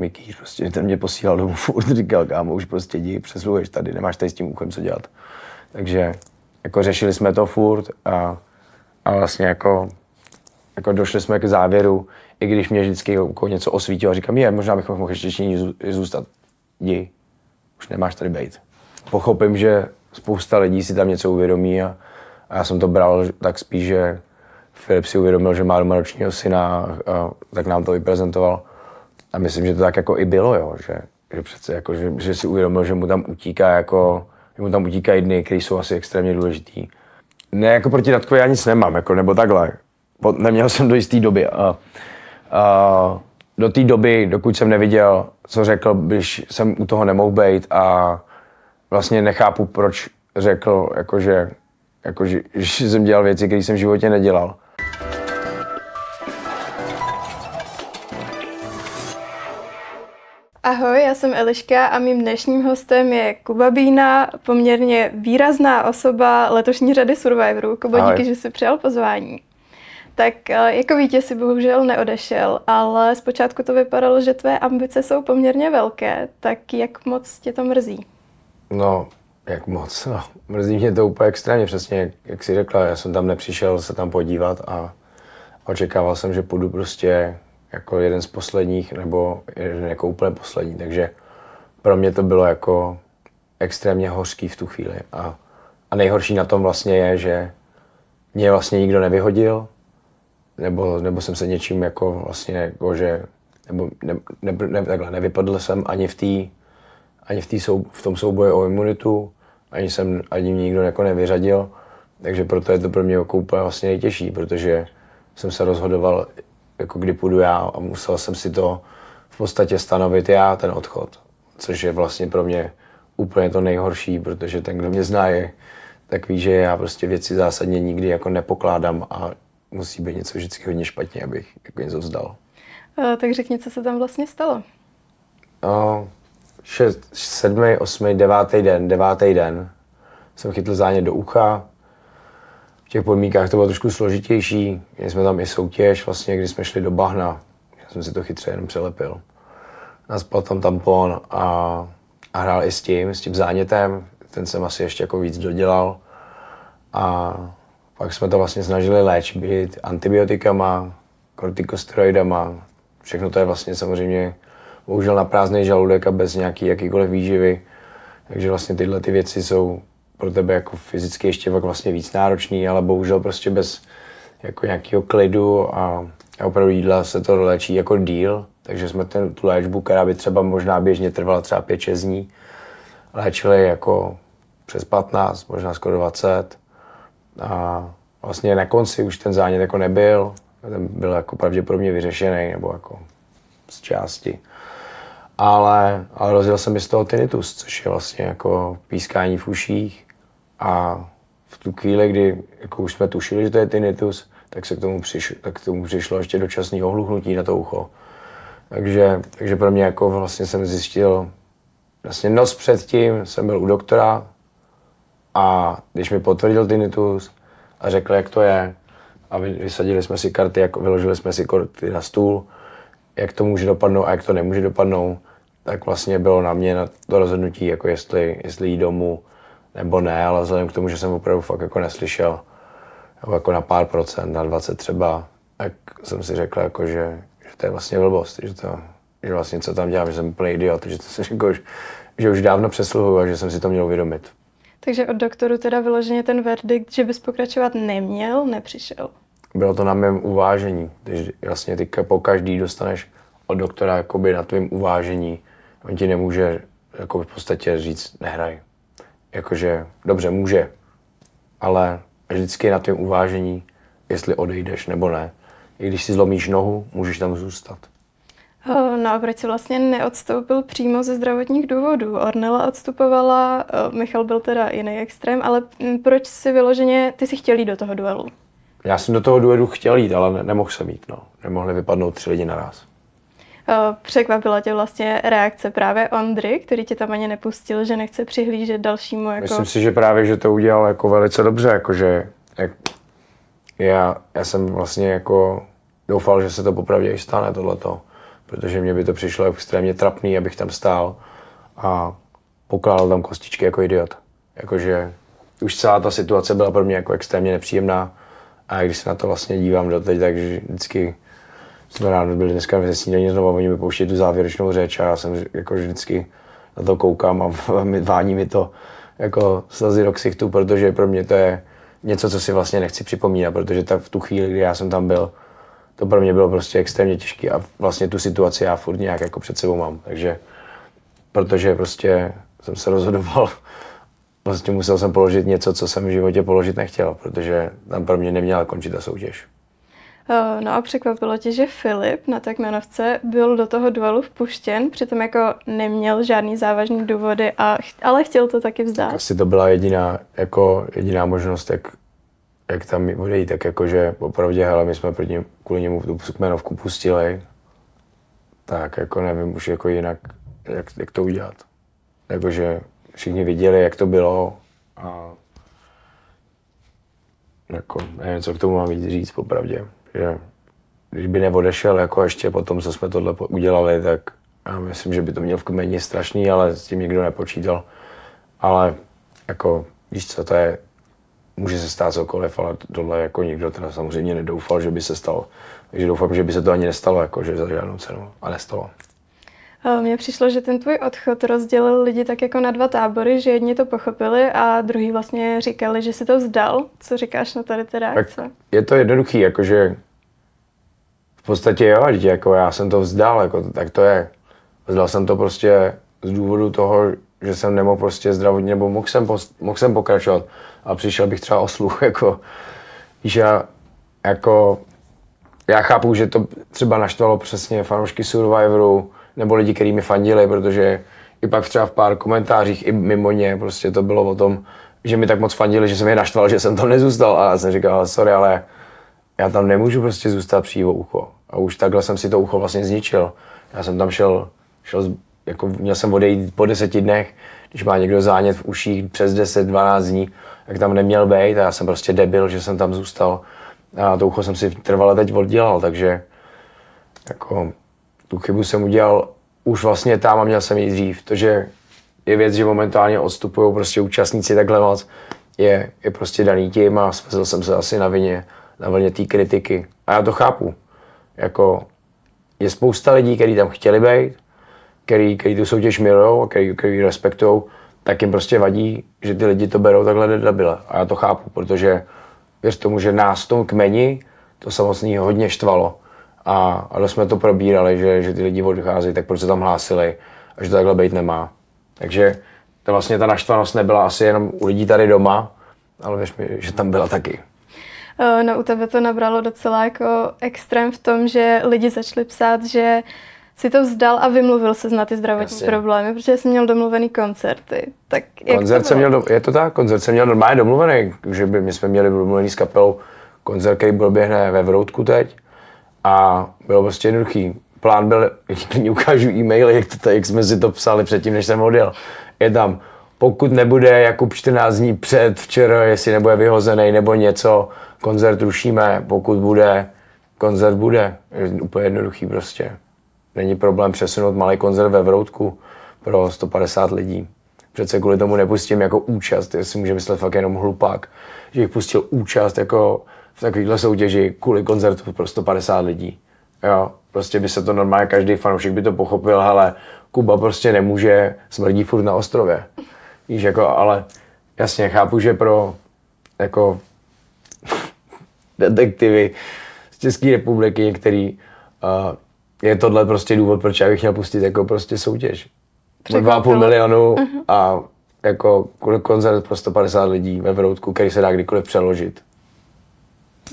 Mikýř, prostě ten mě posílal domů furt, říkal, kámo, už prostě jdi, přesluhuješ tady, nemáš tady s tím úchem co dělat. Takže jako řešili jsme to furt a, a vlastně jako, jako došli jsme k závěru, i když mě vždycky jako něco osvítilo a říkám, je, možná bychom mohli ještě zůstat. Jdi, už nemáš tady být. Pochopím, že spousta lidí si tam něco uvědomí a, a já jsem to bral tak spíš, že Filip si uvědomil, že má doma ročního syna, a, tak nám to vyprezentoval. A myslím, že to tak jako i bylo, jo, že, že přece jako, že, že si uvědomil, že mu tam utíká jako, že mu tam utíkají dny, které jsou asi extrémně důležitý. Ne, jako proti Radkovi já nic nemám, jako, nebo takhle. Po, neměl jsem do jisté doby. A, a, do té doby, dokud jsem neviděl, co řekl, když jsem u toho nemohl být a vlastně nechápu, proč řekl, jakože, jakože, že jsem dělal věci, které jsem v životě nedělal. Ahoj, já jsem Eliška a mým dnešním hostem je Kuba Bína, poměrně výrazná osoba letošní řady Survivoru. Kuba, Ahoj. díky, že jsi přijal pozvání. Tak eh, jako vítěz si bohužel neodešel, ale zpočátku to vypadalo, že tvé ambice jsou poměrně velké, tak jak moc tě to mrzí? No, jak moc, no. Mrzí mě to úplně extrémně, přesně jak jsi řekla, já jsem tam nepřišel se tam podívat a očekával jsem, že půjdu prostě jako jeden z posledních, nebo jeden jako úplně poslední, takže pro mě to bylo jako extrémně hořký v tu chvíli. A, a nejhorší na tom vlastně je, že mě vlastně nikdo nevyhodil, nebo, nebo jsem se něčím jako vlastně, jako že, nebo ne, ne, ne, takhle, nevypadl jsem ani v té ani v, sou, v tom souboji o imunitu, ani jsem ani mě nikdo jako nevyřadil, takže proto je to pro mě jako úplně vlastně nejtěžší, protože jsem se rozhodoval jako kdy půjdu já a musel jsem si to v podstatě stanovit já, ten odchod. Což je vlastně pro mě úplně to nejhorší, protože ten, kdo mě zná, je, tak ví, že já prostě věci zásadně nikdy jako nepokládám a musí být něco vždycky hodně špatně, abych jako něco vzdal. A, tak řekni, co se tam vlastně stalo? No, šest, sedmý, osmý, devátý den, devátý den jsem chytl zánět do ucha, těch podmínkách to bylo trošku složitější. Měli jsme tam i soutěž, vlastně, kdy jsme šli do bahna. Já jsem si to chytře jenom přelepil. Naspal tam tampon a, a hrál i s tím, s tím zánětem. Ten jsem asi ještě jako víc dodělal. A pak jsme to vlastně snažili léčit antibiotikama, kortikosteroidama. Všechno to je vlastně samozřejmě bohužel na prázdný žaludek a bez nějaký jakýkoliv výživy. Takže vlastně tyhle ty věci jsou pro tebe jako fyzicky ještě vlastně víc náročný, ale bohužel prostě bez jako nějakého klidu a, a opravdu jídla se to léčí jako díl, takže jsme ten, tu léčbu, která by třeba možná běžně trvala třeba 5-6 dní, léčili jako přes 15, možná skoro 20 a vlastně na konci už ten zánět jako nebyl, ten byl jako pravděpodobně vyřešený nebo jako z části. Ale, ale rozjel jsem mi z toho tinnitus, což je vlastně jako pískání v uších a v tu chvíli, kdy jako už jsme tušili, že to je tinnitus, tak se k tomu, přišlo, tak k tomu přišlo ještě dočasné ohluchnutí na to ucho. Takže, takže pro mě jako vlastně jsem zjistil, vlastně noc předtím jsem byl u doktora a když mi potvrdil tinnitus a řekl, jak to je, a vysadili jsme si karty, jako vyložili jsme si karty na stůl, jak to může dopadnout a jak to nemůže dopadnout, tak vlastně bylo na mě na to rozhodnutí, jako jestli, jestli jít domů nebo ne, ale vzhledem k tomu, že jsem opravdu fakt jako neslyšel, nebo jako na pár procent, na 20 třeba, tak jsem si řekl, jako, že, že to je vlastně blbost, že, to, že vlastně co tam dělám, že jsem úplný idiot, že to jsem jako, že už dávno přesluhuju a že jsem si to měl uvědomit. Takže od doktoru teda vyloženě ten verdikt, že bys pokračovat neměl, nepřišel? Bylo to na mém uvážení, když vlastně ty po každý dostaneš od doktora jakoby na tvém uvážení, on ti nemůže jako v podstatě říct nehraj. Jakože dobře, může, ale vždycky na tvém uvážení, jestli odejdeš nebo ne. I když si zlomíš nohu, můžeš tam zůstat. No a proč vlastně neodstoupil přímo ze zdravotních důvodů? Ornella odstupovala, Michal byl teda jiný extrém, ale proč si vyloženě, ty si chtěl jít do toho duelu? Já jsem do toho duelu chtěl jít, ale ne, nemohl jsem jít. No. Nemohli vypadnout tři lidi naraz. Překvapila tě vlastně reakce právě Ondry, který tě tam ani nepustil, že nechce přihlížet dalšímu jako... Myslím si, že právě, že to udělal jako velice dobře, jakože jak, já, já jsem vlastně jako doufal, že se to popravdě i stane tohleto, protože mě by to přišlo extrémně trapný, abych tam stál a pokládal tam kostičky jako idiot. Jakože už celá ta situace byla pro mě jako extrémně nepříjemná a když se na to vlastně dívám do teď, takže vždycky jsme ráno byli dneska ve snídaní znovu, oni mi pouští tu závěrečnou řeč a já jsem jako vždycky na to koukám a vání mi to jako slzy do ksichtu, protože pro mě to je něco, co si vlastně nechci připomínat, protože ta, v tu chvíli, kdy já jsem tam byl, to pro mě bylo prostě extrémně těžké a vlastně tu situaci já furt nějak jako před sebou mám. Takže protože prostě jsem se rozhodoval, vlastně musel jsem položit něco, co jsem v životě položit nechtěl, protože tam pro mě neměla končit ta soutěž. Eh, no a překvapilo tě, že Filip na Takmenovce byl do toho duelu vpuštěn, přitom jako neměl žádný závažný důvody, a, ale chtěl to taky vzdát. Asi to byla jediná, jako jediná možnost, jak, jak tam odejít, tak jakože opravdu, hele, my jsme proti, kvůli němu tu kmenovku pustili, tak jako nevím už jako jinak, jak, jak to udělat. Jakože všichni viděli, jak to bylo a jako nevím, co k tomu mám víc říct, popravdě že když by neodešel jako ještě po tom, co jsme tohle udělali, tak já myslím, že by to měl v kmeni strašný, ale s tím nikdo nepočítal. Ale jako, víš co, to je, může se stát cokoliv, ale tohle jako nikdo teda samozřejmě nedoufal, že by se stalo. Takže doufám, že by se to ani nestalo, jako, že za žádnou cenu. A nestalo. Mně přišlo, že ten tvůj odchod rozdělil lidi tak jako na dva tábory, že jedni to pochopili a druhý vlastně říkali, že si to vzdal. Co říkáš na tady ty reakce? Tak je to jednoduchý, jakože v podstatě jo, jako já jsem to vzdal, jako, tak to je. Vzdal jsem to prostě z důvodu toho, že jsem nemohl prostě zdravotně, nebo mohl jsem, post, mohl jsem pokračovat a přišel bych třeba o sluch, jako, že já, jako, já chápu, že to třeba naštvalo přesně fanoušky Survivoru, nebo lidi, kteří mi fandili, protože i pak třeba v pár komentářích, i mimo ně, prostě to bylo o tom, že mi tak moc fandili, že jsem je naštval, že jsem tam nezůstal a já jsem říkal, sorry, ale já tam nemůžu prostě zůstat přímo ucho. A už takhle jsem si to ucho vlastně zničil. Já jsem tam šel, šel jako měl jsem odejít po deseti dnech, když má někdo zánět v uších přes 10-12 dní, tak tam neměl být a já jsem prostě debil, že jsem tam zůstal. A to ucho jsem si trvale teď oddělal, takže jako tu chybu jsem udělal už vlastně tam a měl jsem ji dřív. To, že je věc, že momentálně odstupují prostě účastníci takhle moc, je, je prostě daný tím a svezl jsem se asi na vině, na vlně té kritiky. A já to chápu. Jako, je spousta lidí, kteří tam chtěli být, který, který tu soutěž milují a který, který respektují, tak jim prostě vadí, že ty lidi to berou takhle debile. A já to chápu, protože věř tomu, že nás v tom kmeni to samotný hodně štvalo. A, ale jsme to probírali, že, že ty lidi odcházejí, tak proč se tam hlásili a že to takhle být nemá. Takže to vlastně ta naštvanost nebyla asi jenom u lidí tady doma, ale věř mi, že tam byla taky. No u tebe to nabralo docela jako extrém v tom, že lidi začali psát, že si to vzdal a vymluvil se na ty zdravotní Jasně. problémy, protože jsi měl domluvený koncerty. Tak jak koncert jsem měl, do, je to tak, koncert jsem měl normálně domluvený, že by my jsme měli domluvený s kapelou koncert, který proběhne ve Vroutku teď a bylo prostě jednoduchý. Plán byl, klidně ukážu e-maily, jak, to, jak jsme si to psali předtím, než jsem odjel. Je tam, pokud nebude Jakub 14 dní před včera, jestli nebude vyhozený nebo něco, koncert rušíme, pokud bude, koncert bude. Je úplně jednoduchý prostě. Není problém přesunout malý koncert ve Vroutku pro 150 lidí. Přece kvůli tomu nepustím jako účast, jestli může myslet fakt jenom hlupák, že jich pustil účast jako v takovéhle soutěži kvůli koncertu pro 150 lidí. Jo, prostě by se to normálně, každý fanoušek by to pochopil, ale Kuba prostě nemůže, smrdí furt na ostrově. Víš, jako, ale jasně, chápu, že pro jako detektivy z České republiky některý uh, je tohle prostě důvod, proč já bych měl pustit jako prostě soutěž. 2,5 milionu uh-huh. a jako koncert pro 150 lidí ve Vroutku, který se dá kdykoliv přeložit.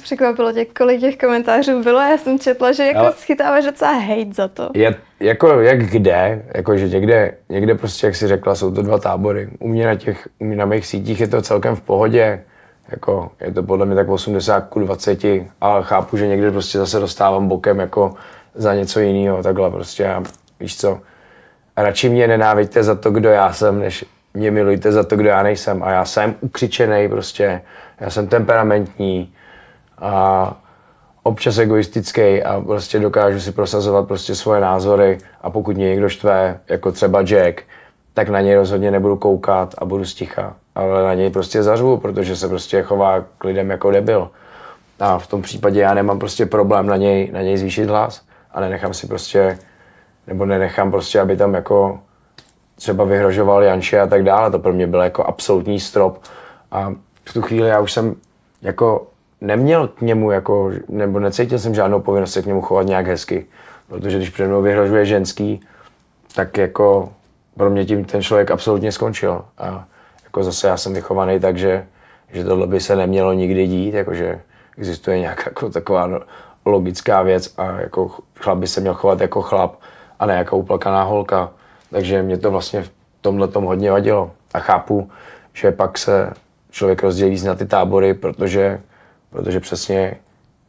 Překvapilo tě, kolik těch komentářů bylo. Já jsem četla, že jako Ale schytáváš docela hate za to. Je, jako jak kde, jako že někde, někde prostě, jak jsi řekla, jsou to dva tábory. U mě na těch, u mě na mých sítích je to celkem v pohodě. Jako, je to podle mě tak 80 k 20, ale chápu, že někde prostě zase dostávám bokem jako za něco jiného, takhle prostě. A víš co, radši mě nenávidíte za to, kdo já jsem, než mě milujte za to, kdo já nejsem. A já jsem ukřičený prostě, já jsem temperamentní, a občas egoistický a prostě dokážu si prosazovat prostě svoje názory a pokud mě někdo štve, jako třeba Jack, tak na něj rozhodně nebudu koukat a budu sticha, ale na něj prostě zařvu, protože se prostě chová k lidem jako debil. A v tom případě já nemám prostě problém na něj, na něj zvýšit hlas a nenechám si prostě, nebo nenechám prostě, aby tam jako třeba vyhrožoval Janše a tak dále. To pro mě byl jako absolutní strop. A v tu chvíli já už jsem jako neměl k němu jako, nebo necítil jsem žádnou povinnost se k němu chovat nějak hezky. Protože když před mnou vyhrožuje ženský, tak jako pro mě tím ten člověk absolutně skončil. A jako zase já jsem vychovaný tak, že, že tohle by se nemělo nikdy dít, jakože existuje nějaká jako taková logická věc a jako chlap by se měl chovat jako chlap a ne jako uplakaná holka. Takže mě to vlastně v tomhle tom hodně vadilo. A chápu, že pak se člověk rozdělí na ty tábory, protože, protože přesně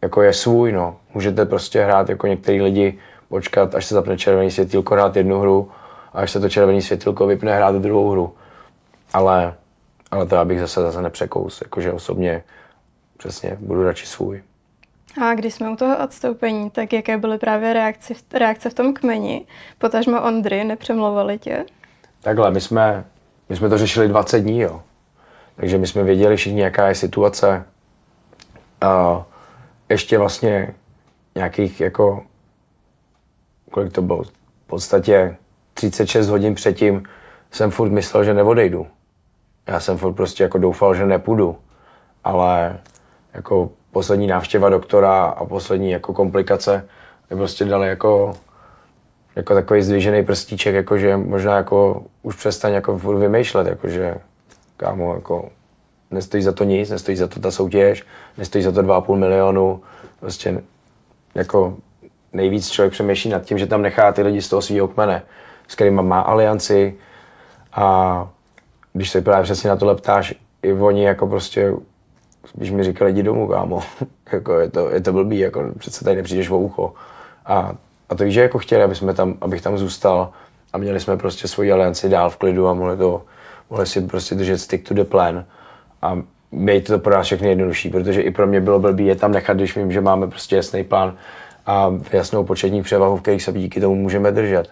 jako je svůj, no. Můžete prostě hrát jako některý lidi, počkat, až se zapne červený světýlko, hrát jednu hru a až se to červený světýlko vypne, hrát druhou hru. Ale, ale to já bych zase zase nepřekous, jakože osobně přesně budu radši svůj. A když jsme u toho odstoupení, tak jaké byly právě reakce, reakce v tom kmeni? Potažmo Ondry, nepřemlouvali tě? Takhle, my jsme, my jsme to řešili 20 dní, jo. Takže my jsme věděli všichni, jaká je situace. A ještě vlastně nějakých jako, kolik to bylo, v podstatě 36 hodin předtím jsem furt myslel, že neodejdu. Já jsem furt prostě jako doufal, že nepůjdu. Ale jako poslední návštěva doktora a poslední jako komplikace mi prostě dali jako, jako takový zdvižený prstíček, jako že možná jako už přestaň jako furt vymýšlet, jako že kámo, jako nestojí za to nic, nestojí za to ta soutěž, nestojí za to 2,5 milionu, prostě jako nejvíc člověk přemýšlí nad tím, že tam nechá ty lidi z toho svého kmene, s kterými má alianci a když se právě přesně na to ptáš, i oni jako prostě když mi říkali, jdi domů, kámo, jako je to, je to blbý, jako přece tady nepřijdeš o ucho. A, a to víš, že jako chtěli, aby jsme tam, abych tam zůstal a měli jsme prostě svoji alianci dál v klidu a mohli, to, mohli si prostě držet stick to the plan. A být to pro nás všechny jednodušší, protože i pro mě bylo blbý je tam nechat, když vím, že máme prostě jasný plán a jasnou početní převahu, v kterých se díky tomu můžeme držet.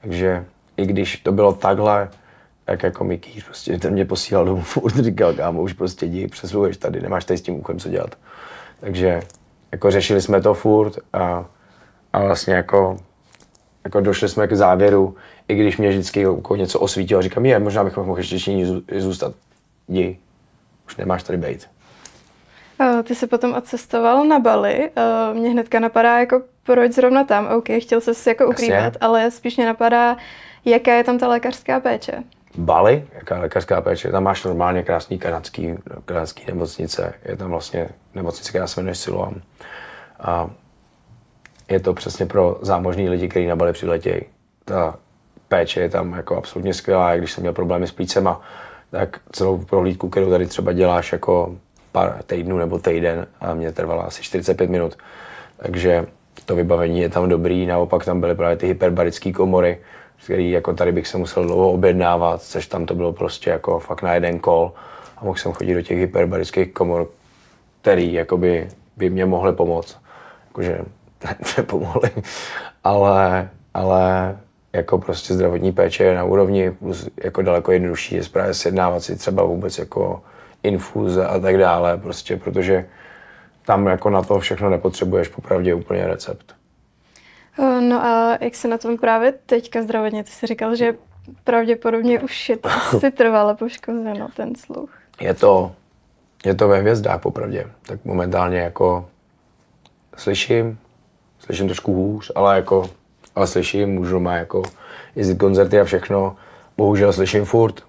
Takže i když to bylo takhle, tak jako Mickey, prostě ten mě posílal domů furt, říkal, kámo, už prostě jdi, přesluhuješ tady, nemáš tady s tím úchem co dělat. Takže jako řešili jsme to furt a, a vlastně jako, jako došli jsme k závěru, i když mě vždycky jako něco osvítilo, říkám, je, možná bychom mohli ještě zůstat. Jdi, už nemáš tady být. Ty se potom odcestoval na Bali. Mě hnedka napadá, jako proč zrovna tam. OK, chtěl se jako ukrývat, ale spíš mě napadá, jaká je tam ta lékařská péče. Bali, jaká lékařská péče, tam máš normálně krásný kanadský, kanadský nemocnice. Je tam vlastně nemocnice, která se jmenuje Siloam. A je to přesně pro zámožní lidi, kteří na Bali přiletějí. Ta péče je tam jako absolutně skvělá, když jsem měl problémy s plícema, tak celou prohlídku, kterou tady třeba děláš jako pár týdnů nebo týden a mě trvala asi 45 minut. Takže to vybavení je tam dobrý, naopak tam byly právě ty hyperbarické komory, který jako tady bych se musel dlouho objednávat, což tam to bylo prostě jako fakt na jeden kol a mohl jsem chodit do těch hyperbarických komor, který jakoby by mě mohly pomoct. Jakože nepomohly, ale, ale jako prostě zdravotní péče je na úrovni, plus jako daleko jednodušší je právě sjednávat si třeba vůbec jako infuze a tak dále, prostě protože tam jako na to všechno nepotřebuješ popravdě úplně recept. No a jak se na tom právě teďka zdravotně, ty jsi říkal, že pravděpodobně už je to asi trvale poškozeno, ten sluch. Je to, je to ve hvězdách popravdě. Tak momentálně jako slyším, slyším trošku hůř, ale jako, ale slyším, můžu má jako jezdit koncerty a všechno. Bohužel slyším furt,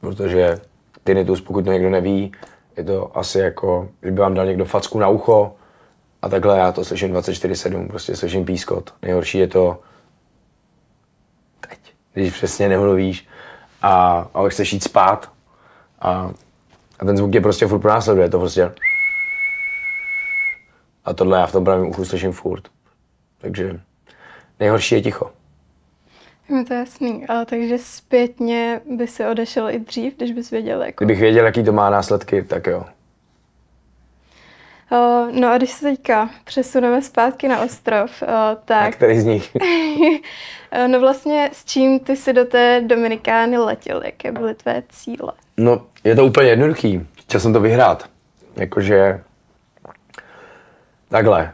protože tinnitus, pokud to někdo neví, je to asi jako, kdyby vám dal někdo facku na ucho, a takhle já to slyším 24-7, prostě slyším pískot. Nejhorší je to teď, když přesně nemluvíš a, a chceš jít spát a, a ten zvuk je prostě furt pronásleduje, to prostě a tohle já v tom pravém uchu slyším furt. Takže nejhorší je ticho. Je to jasný. A takže zpětně by si odešel i dřív, když bys věděl, jako... Kdybych věděl, jaký to má následky, tak jo. Uh, no a když se teďka přesuneme zpátky na ostrov, uh, tak... Na který z nich? no vlastně s čím ty si do té Dominikány letěl? Jaké byly tvé cíle? No, je to úplně jednoduchý. Chtěl jsem to vyhrát. Jakože... Takhle.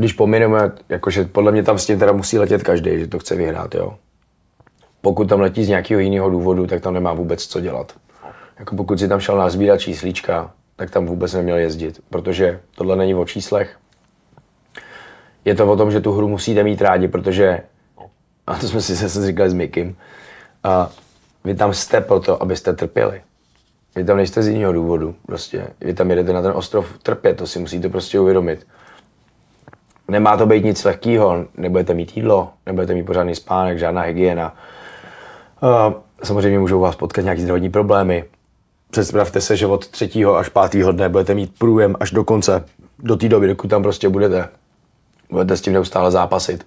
Když pomineme, jakože podle mě tam s tím teda musí letět každý, že to chce vyhrát, jo. Pokud tam letí z nějakého jiného důvodu, tak tam nemá vůbec co dělat. Jako pokud si tam šel nazbírat číslíčka, tak tam vůbec neměl jezdit, protože tohle není o číslech. Je to o tom, že tu hru musíte mít rádi, protože, a to jsme si zase říkali s Mikim, a vy tam jste proto, abyste trpěli. Vy tam nejste z jiného důvodu. Prostě. Vy tam jedete na ten ostrov trpět, to si musíte prostě uvědomit. Nemá to být nic lehkého, nebudete mít jídlo, nebudete mít pořádný spánek, žádná hygiena. Samozřejmě můžou vás potkat nějaké zdravotní problémy. Představte se, že od třetího až pátého dne budete mít průjem až do konce, do té doby, dokud tam prostě budete. Budete s tím neustále zápasit.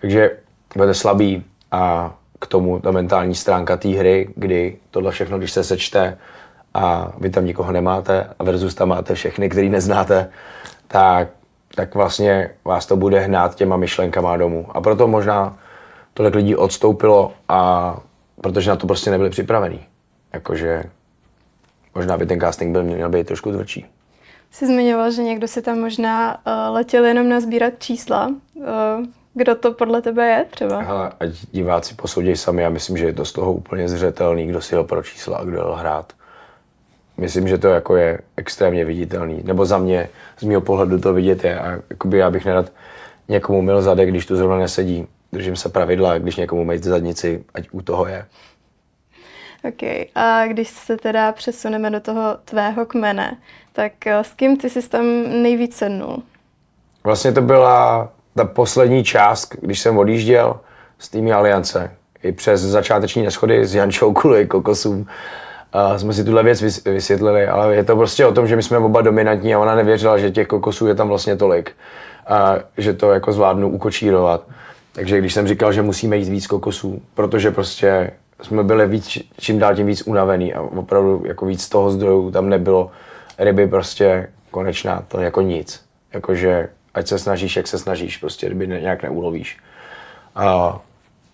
Takže budete slabý a k tomu ta mentální stránka té hry, kdy tohle všechno, když se sečte a vy tam nikoho nemáte a versus tam máte všechny, který neznáte, tak, tak vlastně vás to bude hnát těma myšlenkama domů. A proto možná tolik lidí odstoupilo a protože na to prostě nebyli připravení. Jakože možná by ten casting byl měl být trošku tvrdší. Jsi zmiňoval, že někdo si tam možná uh, letěl jenom na sbírat čísla. Uh, kdo to podle tebe je třeba? Hele, ať diváci posoudí sami, já myslím, že je to z toho úplně zřetelný, kdo si jel pro čísla a kdo jel hrát. Myslím, že to jako je extrémně viditelný. Nebo za mě, z mého pohledu to vidět je. A jakoby já bych nerad někomu mil zadek, když tu zrovna nesedí. Držím se pravidla, když někomu mají zadnici, ať u toho je. OK. A když se teda přesuneme do toho tvého kmene, tak eh, s kým ty jsi tam nejvíc sednul? Vlastně to byla ta poslední část, když jsem odjížděl z týmy Aliance. I přes začáteční neschody s Jančou kvůli kokosům a jsme si tuhle věc vysvětlili, ale je to prostě o tom, že my jsme oba dominantní a ona nevěřila, že těch kokosů je tam vlastně tolik a že to jako zvládnu ukočírovat. Takže když jsem říkal, že musíme jít víc kokosů, protože prostě jsme byli víc, čím dál tím víc unavený a opravdu jako víc toho zdrojů tam nebylo. Ryby prostě konečná, to jako nic. Jakože ať se snažíš, jak se snažíš, prostě ryby nějak neulovíš. A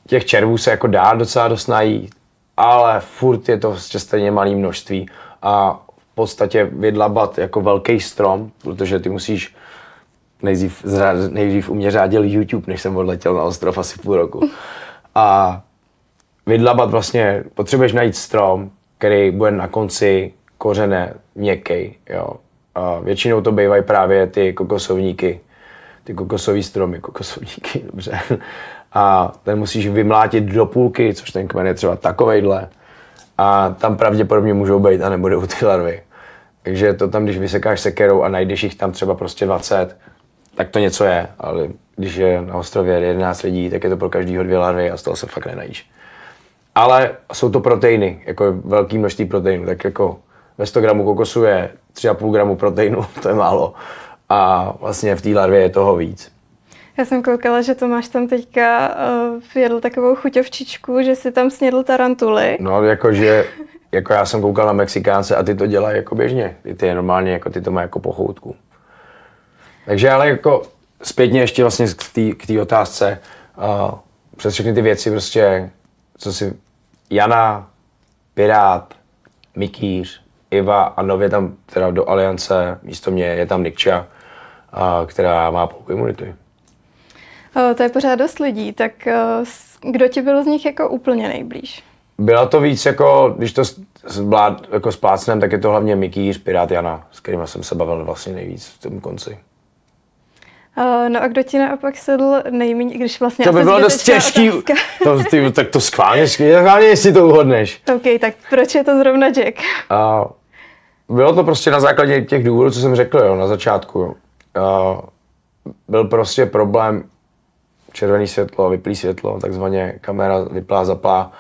těch červů se jako dá docela dost najít, ale furt je to prostě stejně malé množství a v podstatě vydlabat jako velký strom, protože ty musíš nejdřív, nejdřív u mě řádil YouTube, než jsem odletěl na ostrov asi půl roku. A vydlabat vlastně, potřebuješ najít strom, který bude na konci kořené měkký, jo. A většinou to bývají právě ty kokosovníky, ty kokosové stromy, kokosovníky, dobře. A ten musíš vymlátit do půlky, což ten kmen je třeba takovejhle. A tam pravděpodobně můžou být a nebudou ty larvy. Takže to tam, když vysekáš sekerou a najdeš jich tam třeba prostě 20, tak to něco je, ale když je na ostrově 11 lidí, tak je to pro každýho dvě larvy a z toho se fakt nenajíš. Ale jsou to proteiny, jako velké množství proteinů, tak jako ve 100 gramů kokosu je 3,5 gramu proteinu, to je málo. A vlastně v té larvě je toho víc. Já jsem koukala, že to máš tam teďka uh, jedl takovou chuťovčičku, že si tam snědl tarantuly. No, jakože, jako já jsem koukal na Mexikánce a ty to dělají jako běžně. Ty, ty normálně, jako ty to mají jako pochoutku. Takže ale jako zpětně ještě vlastně k té otázce, uh, přes všechny ty věci prostě, co si Jana, Pirát, Mikýř, Iva a nově tam teda do Aliance místo mě je tam Nikča, uh, která má půlku imunity. O, to je pořád dost lidí, tak uh, kdo ti byl z nich jako úplně nejblíž? Byla to víc jako, když to zblád, jako splácnem, tak je to hlavně Mikýř, Pirát Jana, s kterými jsem se bavil vlastně nejvíc v tom konci. Uh, no a kdo ti naopak sedl nejméně, když vlastně... To by bylo dost těžký, to, ty, tak to schválně, schválně, jestli to uhodneš. OK, tak proč je to zrovna Jack? Uh, bylo to prostě na základě těch důvodů, co jsem řekl jo, na začátku. Uh, byl prostě problém červené světlo, vyplý světlo, takzvaně kamera vyplá, zaplá.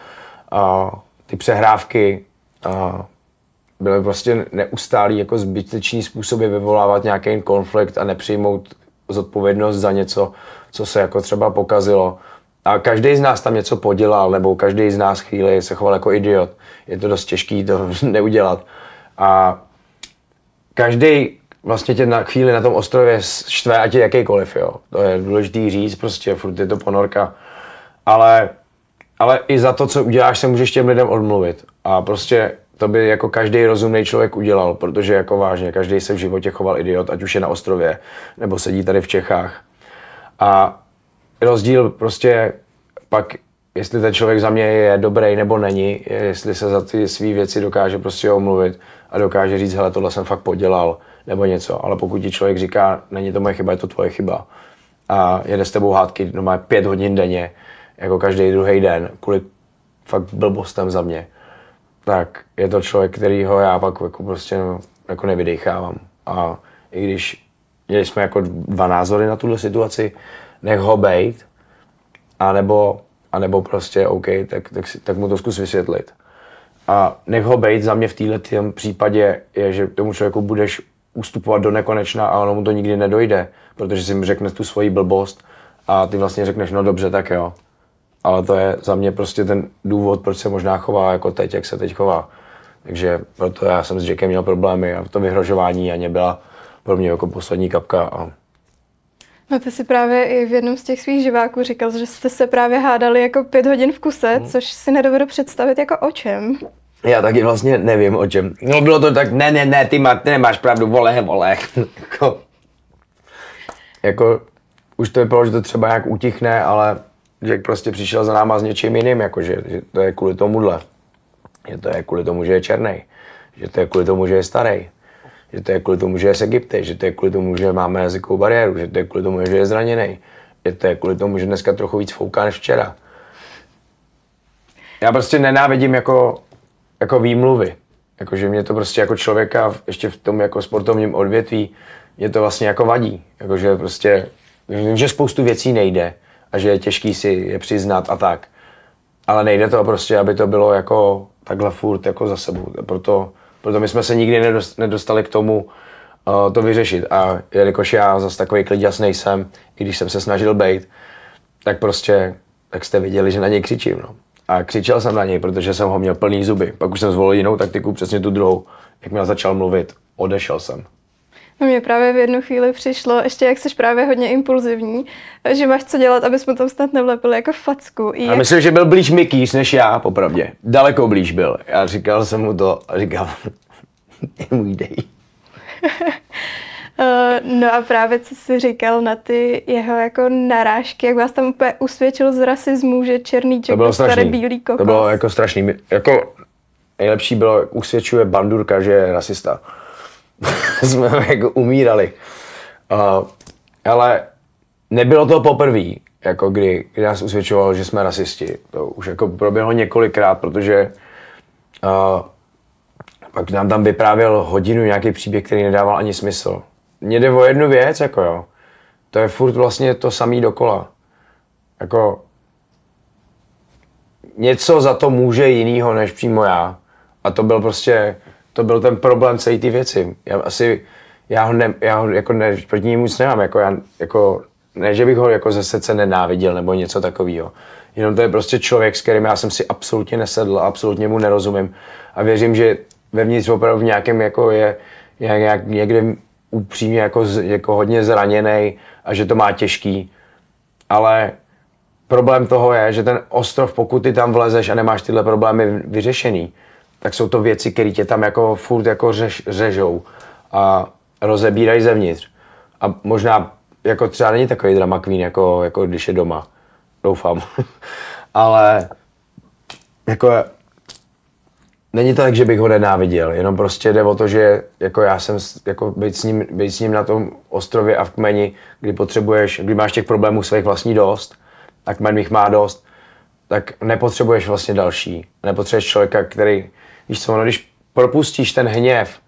A ty přehrávky a byly prostě neustálý jako zbytečný způsoby vyvolávat nějaký konflikt a nepřijmout zodpovědnost za něco, co se jako třeba pokazilo. A každý z nás tam něco podělal, nebo každý z nás chvíli se choval jako idiot. Je to dost těžké to neudělat. A každý vlastně tě na chvíli na tom ostrově štve, ať je jakýkoliv, jo. To je důležitý říct, prostě furt je to ponorka. Ale, ale i za to, co uděláš, se můžeš těm lidem odmluvit. A prostě to by jako každý rozumný člověk udělal, protože jako vážně, každý se v životě choval idiot, ať už je na ostrově, nebo sedí tady v Čechách. A rozdíl prostě pak, jestli ten člověk za mě je dobrý nebo není, jestli se za ty své věci dokáže prostě omluvit a dokáže říct, hele, tohle jsem fakt podělal, nebo něco. Ale pokud ti člověk říká, není to moje chyba, je to tvoje chyba a jede s tebou hádky no pět hodin denně, jako každý druhý den, kvůli fakt blbostem za mě, tak je to člověk, kterýho já pak jako prostě no, jako nevydechávám. A i když měli jsme jako dva názory na tuhle situaci, nech ho bejt, anebo, anebo prostě OK, tak, tak, tak mu to zkus vysvětlit. A nech ho bejt za mě v této případě je, že tomu člověku budeš ustupovat do nekonečna a ono mu to nikdy nedojde, protože si mu řekne tu svoji blbost a ty vlastně řekneš, no dobře, tak jo. Ale to je za mě prostě ten důvod, proč se možná chová jako teď, jak se teď chová. Takže proto já jsem s Jackem měl problémy a to vyhrožování ani byla pro mě jako poslední kapka. A... No ty si právě i v jednom z těch svých živáků říkal, že jste se právě hádali jako pět hodin v kuse, hmm. což si nedovedu představit jako o čem. Já taky vlastně nevím o čem. No bylo to tak, ne, ne, ne, ty, má, ty nemáš pravdu, vole, vole. jako, jako, už to vypadalo, že to třeba nějak utichne, ale že prostě přišel za náma s něčím jiným, jako že, že to je kvůli tomuhle. Že to je kvůli tomu, že je černý. Že to je kvůli tomu, že je starý. Že to je kvůli tomu, že je z Egypty. Že to je kvůli tomu, že máme jazykovou bariéru. Že to je kvůli tomu, že je zraněný. Že to je kvůli tomu, že dneska trochu víc fouká než včera. Já prostě nenávidím jako jako výmluvy. Jakože mě to prostě jako člověka ještě v tom jako sportovním odvětví, mě to vlastně jako vadí. Jakože prostě, že spoustu věcí nejde a že je těžký si je přiznat a tak. Ale nejde to prostě, aby to bylo jako takhle furt jako za sebou. Proto, proto my jsme se nikdy nedostali k tomu uh, to vyřešit. A jelikož já zase takový kliděs nejsem, i když jsem se snažil být, tak prostě, tak jste viděli, že na něj křičím. No. A křičel jsem na něj, protože jsem ho měl plný zuby. Pak už jsem zvolil jinou taktiku, přesně tu druhou. Jakmile začal mluvit, odešel jsem. No mě právě v jednu chvíli přišlo, ještě jak jsi právě hodně impulzivní, že máš co dělat, abys mu tam snad nevlepil jako facku. I a jak... myslím, že byl blíž Mikýs než já, popravdě. Daleko blíž byl. Já říkal jsem mu to a říkal, můj dej. Eh, no a právě co jsi říkal na ty jeho jako narážky, jak vás tam úplně usvědčil z rasismu, že černý ček starý bílý kokos. To bylo jako strašný. Jako nejlepší bylo, usvědčuje bandurka, že je rasista. Jsme jako umírali. Uh, ale nebylo to poprvé, jako kdy, kdy nás usvědčoval, že jsme rasisti. To už jako proběhlo několikrát, protože uh, pak nám tam vyprávěl hodinu nějaký příběh, který nedával ani smysl. Mně jde o jednu věc, jako jo. To je furt vlastně to samý dokola. Jako něco za to může jinýho než přímo já. A to byl prostě, to byl ten problém celé ty věci. Já asi, já ho, ne, já ho jako ne, proti němu nic nemám, jako já, jako, ne, že bych ho jako ze srdce nenáviděl nebo něco takového. Jenom to je prostě člověk, s kterým já jsem si absolutně nesedl, absolutně mu nerozumím. A věřím, že vevnitř opravdu v nějakém jako je, je nějak, někde upřímně jako, jako hodně zraněný a že to má těžký. Ale problém toho je, že ten ostrov, pokud ty tam vlezeš a nemáš tyhle problémy vyřešený, tak jsou to věci, které tě tam jako furt jako řeš, řežou a rozebírají zevnitř. A možná jako třeba není takový drama queen, jako, jako když je doma. Doufám. Ale jako Není to tak, že bych ho nenáviděl, jenom prostě jde o to, že jako já jsem, jako být s, ním, být s ním na tom ostrově a v kmeni, kdy potřebuješ, kdy máš těch problémů svých vlastní dost, a kmen jich má dost, tak nepotřebuješ vlastně další. Nepotřebuješ člověka, který, víš co, no, když propustíš ten hněv,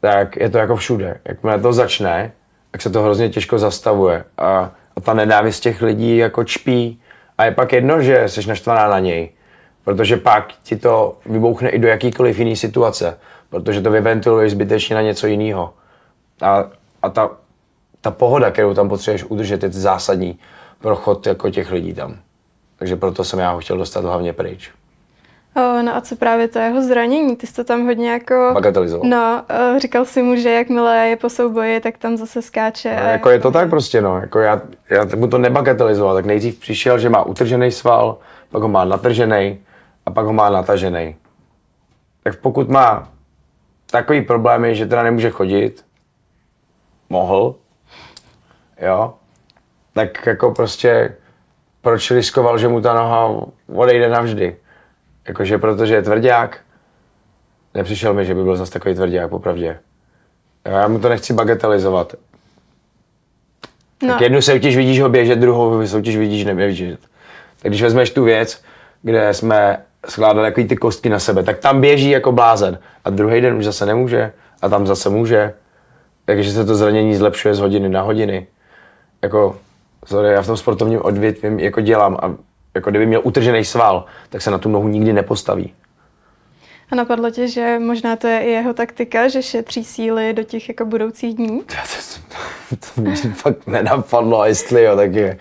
tak je to jako všude. Jakmile to začne, tak se to hrozně těžko zastavuje a, a ta nenávist těch lidí jako čpí a je pak jedno, že jsi naštvaná na něj Protože pak ti to vybouchne i do jakýkoliv jiný situace, protože to vyventiluješ zbytečně na něco jiného. A, a ta, ta pohoda, kterou tam potřebuješ udržet, je zásadní pro chod jako těch lidí tam. Takže proto jsem já ho chtěl dostat hlavně pryč. No a co právě to jeho zranění? Ty jsi to tam hodně jako... Bagatelizoval. No, říkal si mu, že jakmile je po souboji, tak tam zase skáče. No, jako je to tak prostě, no. Jako já, já mu to nebagatelizoval, tak nejdřív přišel, že má utržený sval, pak ho má natržený a pak ho má natažený. Tak pokud má takový problémy, že teda nemůže chodit, mohl, jo, tak jako prostě proč riskoval, že mu ta noha odejde navždy? Jakože protože je tvrdák, nepřišel mi, že by byl zase takový tvrdák, popravdě. Já mu to nechci bagatelizovat. No. Tak jednu soutěž vidíš ho běžet, druhou soutěž vidíš neběžet. Tak když vezmeš tu věc, kde jsme skládali takový ty kostky na sebe, tak tam běží jako blázen. A druhý den už zase nemůže a tam zase může. Takže se to zranění zlepšuje z hodiny na hodiny. Jako, sorry, já v tom sportovním odvětví jako dělám a jako kdyby měl utržený sval, tak se na tu nohu nikdy nepostaví. A napadlo tě, že možná to je i jeho taktika, že šetří síly do těch jako budoucích dní? To, to, to, to mě fakt nenapadlo, jestli jo, tak, je,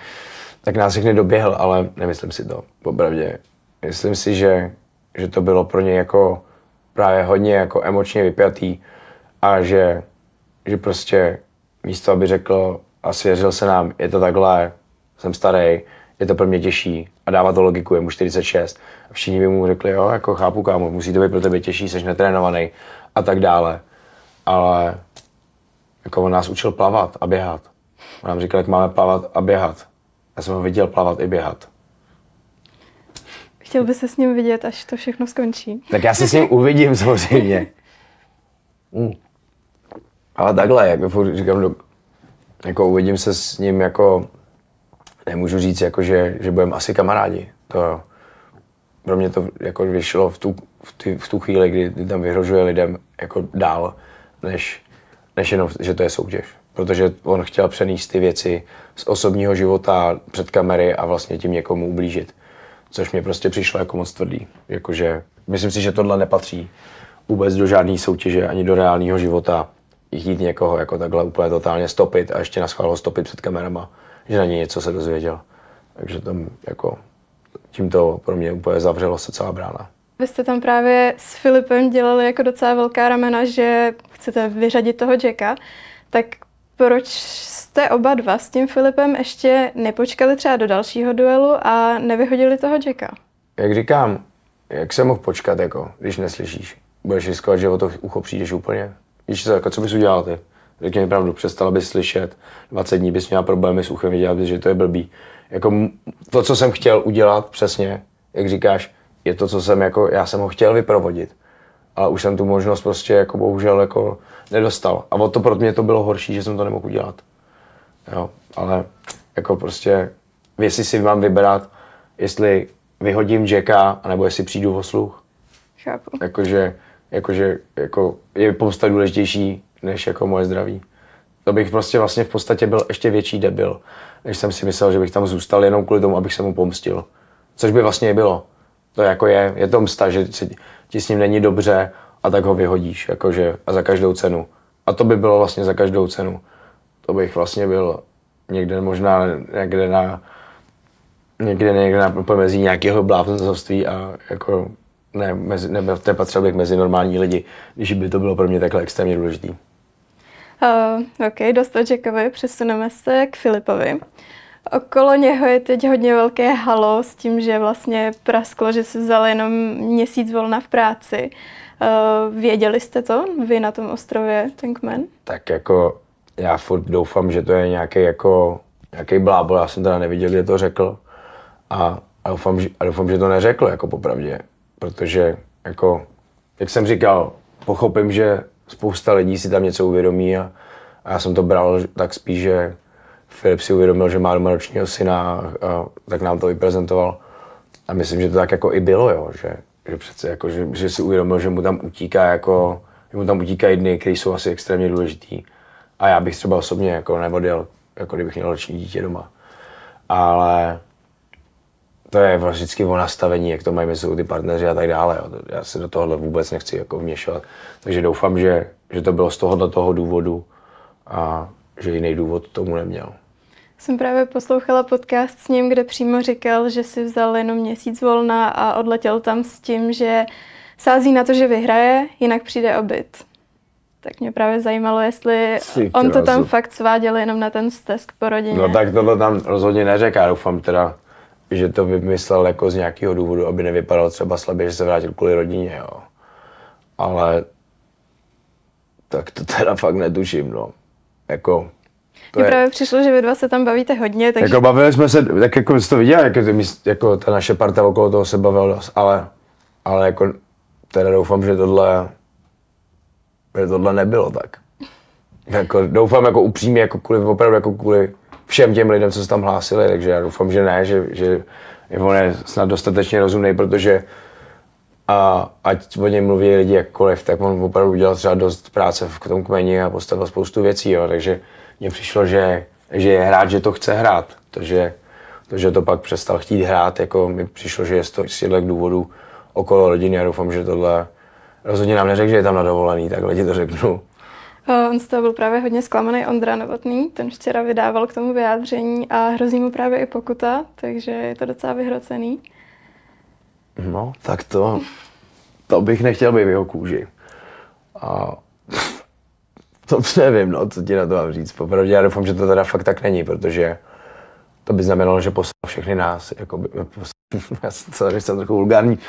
tak nás všechny doběhl, ale nemyslím si to, popravdě. Myslím si, že, že to bylo pro něj jako právě hodně jako emočně vypjatý a že, že prostě místo, aby řekl a svěřil se nám, je to takhle, jsem starý, je to pro mě těžší a dává to logiku, je mu 46. A všichni by mu řekli, jo, jako chápu kámo, musí to být pro tebe těžší, jsi netrénovaný a tak dále. Ale jako on nás učil plavat a běhat. On nám říkal, jak máme plavat a běhat. Já jsem ho viděl plavat i běhat. Chtěl by se s ním vidět, až to všechno skončí. Tak já se s ním uvidím samozřejmě. Mm. Ale takhle, jako furt říkám, do, jako uvidím se s ním jako nemůžu říct, jako, že, že budeme asi kamarádi. To, pro mě to jako vyšlo v tu, v, ty, v tu chvíli, kdy, kdy tam vyhrožuje lidem jako dál, než, než jenom, že to je soutěž. Protože on chtěl přenést ty věci z osobního života před kamery a vlastně tím někomu ublížit. Což mě prostě přišlo jako moc tvrdý. Jakože, myslím si, že tohle nepatří vůbec do žádné soutěže ani do reálného života. Chtít někoho jako takhle úplně totálně stopit a ještě na schvál stopit před kamerama že na něj něco se dozvěděl. Takže tam jako tímto pro mě úplně zavřelo se celá brána. Vy jste tam právě s Filipem dělali jako docela velká ramena, že chcete vyřadit toho Jacka, tak proč jste oba dva s tím Filipem ještě nepočkali třeba do dalšího duelu a nevyhodili toho Jacka? Jak říkám, jak se mohl počkat, jako, když neslyšíš? Budeš riskovat, že o to ucho přijdeš úplně? Víš co, jako, co bys udělal ty? řekni mi pravdu, přestala bys slyšet, 20 dní bys měla problémy s uchem, viděla bys, že to je blbý. Jako to, co jsem chtěl udělat přesně, jak říkáš, je to, co jsem jako, já jsem ho chtěl vyprovodit, ale už jsem tu možnost prostě jako bohužel jako nedostal. A o to pro mě to bylo horší, že jsem to nemohl udělat. Jo, ale jako prostě, jestli si mám vybrat, jestli vyhodím Jacka, anebo jestli přijdu o sluch. Chápu. Jakože, jakože jako je pomsta důležitější než jako moje zdraví. To bych prostě vlastně v podstatě byl ještě větší debil, než jsem si myslel, že bych tam zůstal jenom kvůli tomu, abych se mu pomstil. Což by vlastně bylo. To jako je, je to msta, že ti s ním není dobře a tak ho vyhodíš, jakože, a za každou cenu. A to by bylo vlastně za každou cenu. To bych vlastně byl někde možná někde na někde, někde na, mezi nějakého bláznoství a jako ne, mezi, ne, nepatřil bych mezi normální lidi, když by to bylo pro mě takhle extrémně důležitý. Uh, OK, dost očekavě, přesuneme se k Filipovi. Okolo něho je teď hodně velké halo s tím, že vlastně prasklo, že si vzal jenom měsíc volna v práci. Uh, věděli jste to, vy na tom ostrově, ten kmen? Tak jako já furt doufám, že to je nějaký jako nějaký blábol, já jsem teda neviděl, kde to řekl. A, a, doufám, že, a doufám, že to neřekl, jako popravdě. Protože, jako, jak jsem říkal, pochopím, že spousta lidí si tam něco uvědomí a, a já jsem to bral tak spíš, že Filip si uvědomil, že má doma ročního syna a, tak nám to vyprezentoval. A myslím, že to tak jako i bylo, jo, že, že přece jako, že, že si uvědomil, že mu tam utíká jako, že mu tam utíkají dny, které jsou asi extrémně důležitý. A já bych třeba osobně jako nevodil, jako kdybych měl roční dítě doma. Ale to je vždycky o nastavení, jak to mají mezi ty partneři a tak dále. Jo. Já se do tohohle vůbec nechci jako vměšovat. Takže doufám, že, že to bylo z tohohle toho důvodu a že jiný důvod tomu neměl. Jsem právě poslouchala podcast s ním, kde přímo říkal, že si vzal jenom měsíc volna a odletěl tam s tím, že sází na to, že vyhraje, jinak přijde o byt. Tak mě právě zajímalo, jestli Ty on to tam fakt sváděl jenom na ten stesk po rodině. No tak tohle tam rozhodně neřeká, doufám teda, že to vymyslel jako z nějakého důvodu, aby nevypadal třeba slabě, že se vrátil kvůli rodině, jo. Ale tak to teda fakt netuším, no. Jako, Mně je... právě přišlo, že vy dva se tam bavíte hodně, takže... Jako bavili jsme se, tak jako jsi to viděl, jako, jako ta naše parta okolo toho se bavila dost, ale, ale jako teda doufám, že tohle, že tohle nebylo tak. Jako, doufám jako upřímně, jako kvůli, opravdu jako kvůli všem těm lidem, co se tam hlásili, takže já doufám, že ne, že, že on je snad dostatečně rozumný, protože a ať o něm mluví lidi jakkoliv, tak on opravdu udělal třeba dost práce v tom kmeni a postavil spoustu věcí, jo. takže mně přišlo, že, že je hrát, že to chce hrát. To, že, to, že to pak přestal chtít hrát, jako mi přišlo, že je to z těchto důvodů okolo rodiny a doufám, že tohle rozhodně nám neřekl, že je tam na dovolený, takhle ti to řeknu. On z toho byl právě hodně zklamaný Ondra Novotný, ten včera vydával k tomu vyjádření a hrozí mu právě i pokuta, takže je to docela vyhrocený. No, tak to, to bych nechtěl být v jeho kůži. A to nevím, no, co ti na to mám říct. Popravdě já doufám, že to teda fakt tak není, protože to by znamenalo, že poslal všechny nás, jako by, já jsem, jsem trochu vulgární.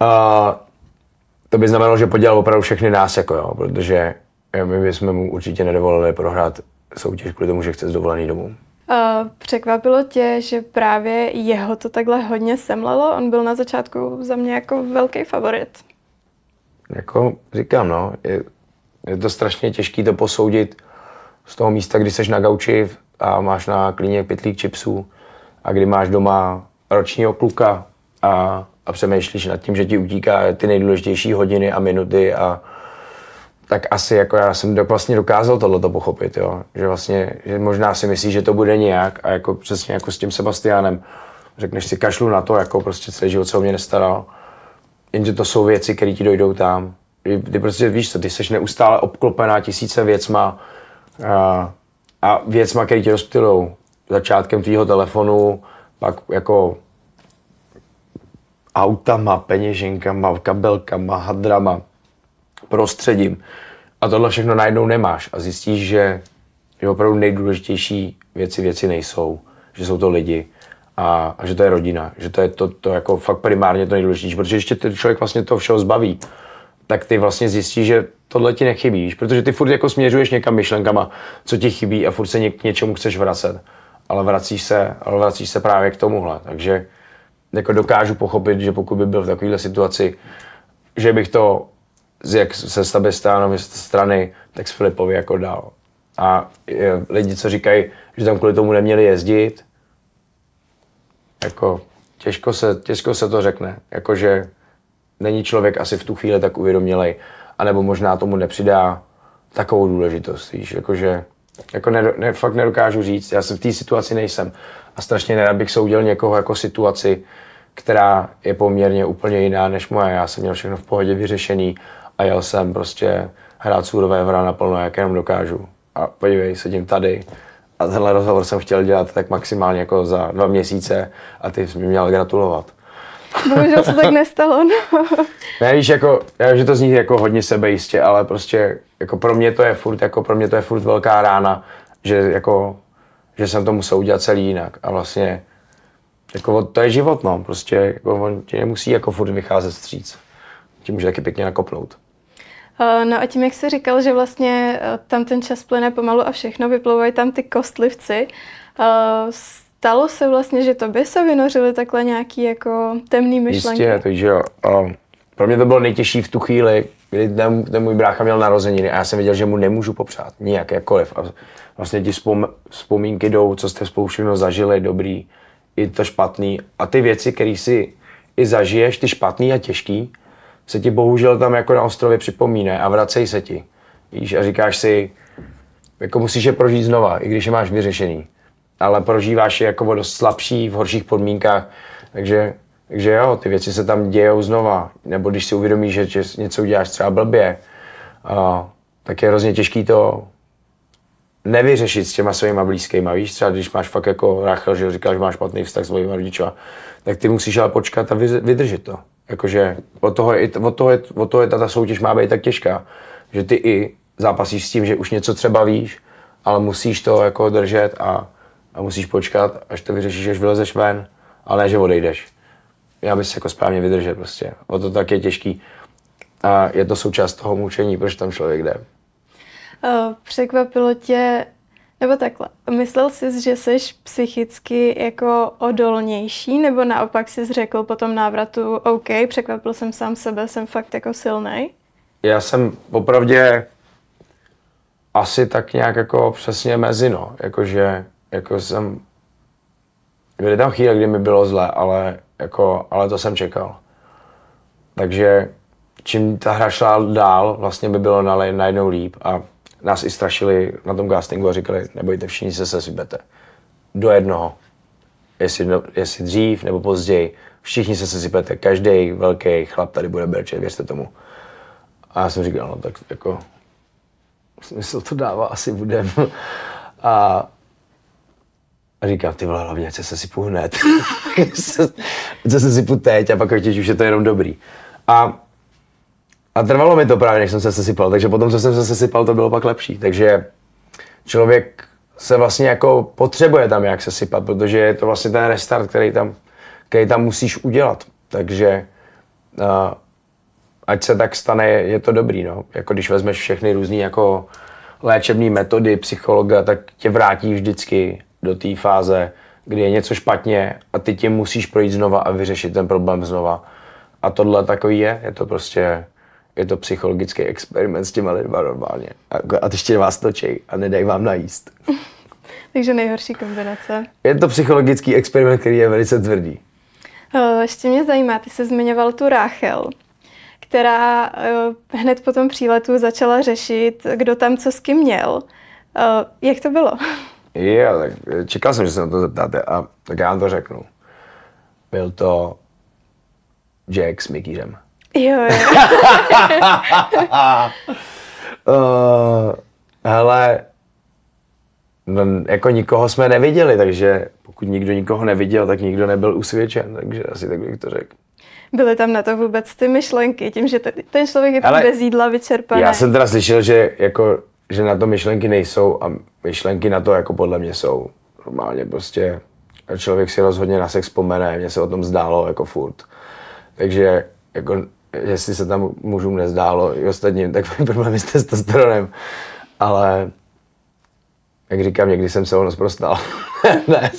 A to by znamenalo, že podělal opravdu všechny nás, jako jo, protože my bychom mu určitě nedovolili prohrát soutěž kvůli tomu, že chce z dovolený domů. Uh, překvapilo tě, že právě jeho to takhle hodně semlelo? On byl na začátku za mě jako velký favorit. Jako říkám, no, je, je to strašně těžké to posoudit z toho místa, kdy seš na gauči a máš na klíně pytlík čipsů a kdy máš doma ročního kluka a, a přemýšlíš nad tím, že ti utíká ty nejdůležitější hodiny a minuty a tak asi jako já jsem do, vlastně dokázal tohleto pochopit, jo. Že vlastně, že možná si myslí, že to bude nějak a jako přesně jako s tím Sebastianem, řekneš si kašlu na to, jako prostě celý život se o mě nestaral, jenže to jsou věci, které ti dojdou tam. Ty prostě víš co, ty jsi neustále obklopená tisíce věcma a, a věcma, které ti rozptylou. Začátkem tvýho telefonu, pak jako autama, peněženkama, kabelkama, hadrama, prostředím. A tohle všechno najednou nemáš a zjistíš, že, že opravdu nejdůležitější věci věci nejsou, že jsou to lidi a, a že to je rodina, že to je to, to jako fakt primárně to nejdůležitější, protože ještě ten člověk vlastně to všeho zbaví, tak ty vlastně zjistíš, že tohle ti nechybí, protože ty furt jako směřuješ někam myšlenkama, co ti chybí a furt se k něčemu chceš vracet, ale vracíš se, ale vracíš se právě k tomuhle, takže jako dokážu pochopit, že pokud by byl v takovéhle situaci, že bych to z jak se Stabestánovy strany, tak s Filipovi jako dal. A je, lidi, co říkají, že tam kvůli tomu neměli jezdit, jako těžko se, těžko se to řekne. Jakože není člověk asi v tu chvíli tak uvědomělej, anebo možná tomu nepřidá takovou důležitost, víš, jakože jako ne, ne, fakt nedokážu říct, já se v té situaci nejsem a strašně nerad bych soudil někoho jako situaci, která je poměrně úplně jiná než moje. Já jsem měl všechno v pohodě vyřešený a jel jsem prostě hrát surové hra naplno, jak jenom dokážu. A podívej, sedím tady a tenhle rozhovor jsem chtěl dělat tak maximálně jako za dva měsíce a ty jsi mi měl gratulovat. Bohužel se tak nestalo, no. Ne, víš, jako, já že to zní jako hodně sebejistě, ale prostě jako pro mě to je furt, jako pro mě to je furt velká rána, že jako, že jsem to musel udělat celý jinak a vlastně jako to je život, no, prostě jako on ti nemusí jako furt vycházet stříc. Ti může taky pěkně nakopnout. Eh, no a tím, jak jsi říkal, že vlastně eh, tam ten čas plyne pomalu a všechno, vyplouvají tam ty kostlivci, eh, stalo se vlastně, že to by se vynořily takhle nějaký jako temný myšlenky? Jistě, takže jo. Pro mě to bylo nejtěžší v tu chvíli, kdy ten, ten můj brácha měl narozeniny a já jsem věděl, že mu nemůžu popřát nijak, jakkoliv. A vlastně ti vzpom, vzpomínky jdou, co jste spolu všechno zažili, dobrý, i to špatný. A ty věci, které si i zažiješ, ty špatný a těžký, se ti bohužel tam jako na ostrově připomíne a vracej se ti. Víš, a říkáš si, jako musíš je prožít znova, i když je máš vyřešený. Ale prožíváš je jako dost slabší, v horších podmínkách, takže, takže jo, ty věci se tam dějou znova. Nebo když si uvědomíš, že, že něco uděláš třeba blbě, a, tak je hrozně těžký to nevyřešit s těma svýma blízkýma. Víš, třeba když máš fakt jako Rachel, že říkáš, že máš špatný vztah s svými rodičova, tak ty musíš ale počkat a vydržet to. Jakože od toho, je, od toho, je, od toho je ta, ta soutěž má být tak těžká, že ty i zápasíš s tím, že už něco třeba víš, ale musíš to jako držet a, a musíš počkat, až to vyřešíš, až vylezeš ven, ale ne, že odejdeš. Já bys jako správně vydržet prostě. O to tak je těžký. A je to součást toho mučení, proč tam člověk jde. Překvapilo tě, nebo takhle, myslel jsi, že jsi psychicky jako odolnější, nebo naopak jsi řekl po tom návratu, OK, překvapil jsem sám sebe, jsem fakt jako silný? Já jsem opravdě asi tak nějak jako přesně mezi, no. Jakože, jako jsem, byly tam chvíle, kdy mi bylo zle, ale, jako, ale to jsem čekal. Takže čím ta hra šla dál, vlastně by bylo najednou líp a nás i strašili na tom castingu a říkali, nebojte, všichni se sesypete. Do jednoho. Jestli, no, jestli dřív nebo později, všichni se sesypete. Každý velký chlap tady bude brečet, věřte tomu. A já jsem říkal, no tak jako, smysl to dává, asi budem. A, a říkám, ty vole, hlavně, se sesypu hned. co se sypu teď a pak když už je to jenom dobrý. A a trvalo mi to právě, než jsem se sesypal, takže potom, co jsem se sesypal, to bylo pak lepší. Takže člověk se vlastně jako potřebuje tam jak sesypat, protože je to vlastně ten restart, který tam, který tam musíš udělat. Takže uh, ať se tak stane, je to dobrý, no. Jako když vezmeš všechny různé jako léčebné metody psychologa, tak tě vrátí vždycky do té fáze, kdy je něco špatně a ty tím musíš projít znova a vyřešit ten problém znova. A tohle takový je, je to prostě je to psychologický experiment s těma lidma normálně. A, a ještě vás točej a nedají vám najíst. Takže nejhorší kombinace. Je to psychologický experiment, který je velice tvrdý. Ještě mě zajímá, ty se zmiňoval tu Ráchel, která hned po tom příletu začala řešit, kdo tam co s kým měl. Jak to bylo? Je, tak čekal jsem, že se na to zeptáte a tak já vám to řeknu. Byl to Jack s Mikýřem. Jo, jo. uh, hele, no, jako nikoho jsme neviděli, takže pokud nikdo nikoho neviděl, tak nikdo nebyl usvědčen, takže asi tak bych to řekl. Byly tam na to vůbec ty myšlenky, tím, že ten člověk je Ale bez jídla vyčerpaný. Já jsem teda slyšel, že, jako, že na to myšlenky nejsou a myšlenky na to jako podle mě jsou. Normálně prostě člověk si rozhodně na sex vzpomene, mně se o tom zdálo jako furt. Takže jako jestli se tam mužům nezdálo i ostatním, tak mají problémy s testosteronem. Ale jak říkám, někdy jsem se ono zprostal. ne,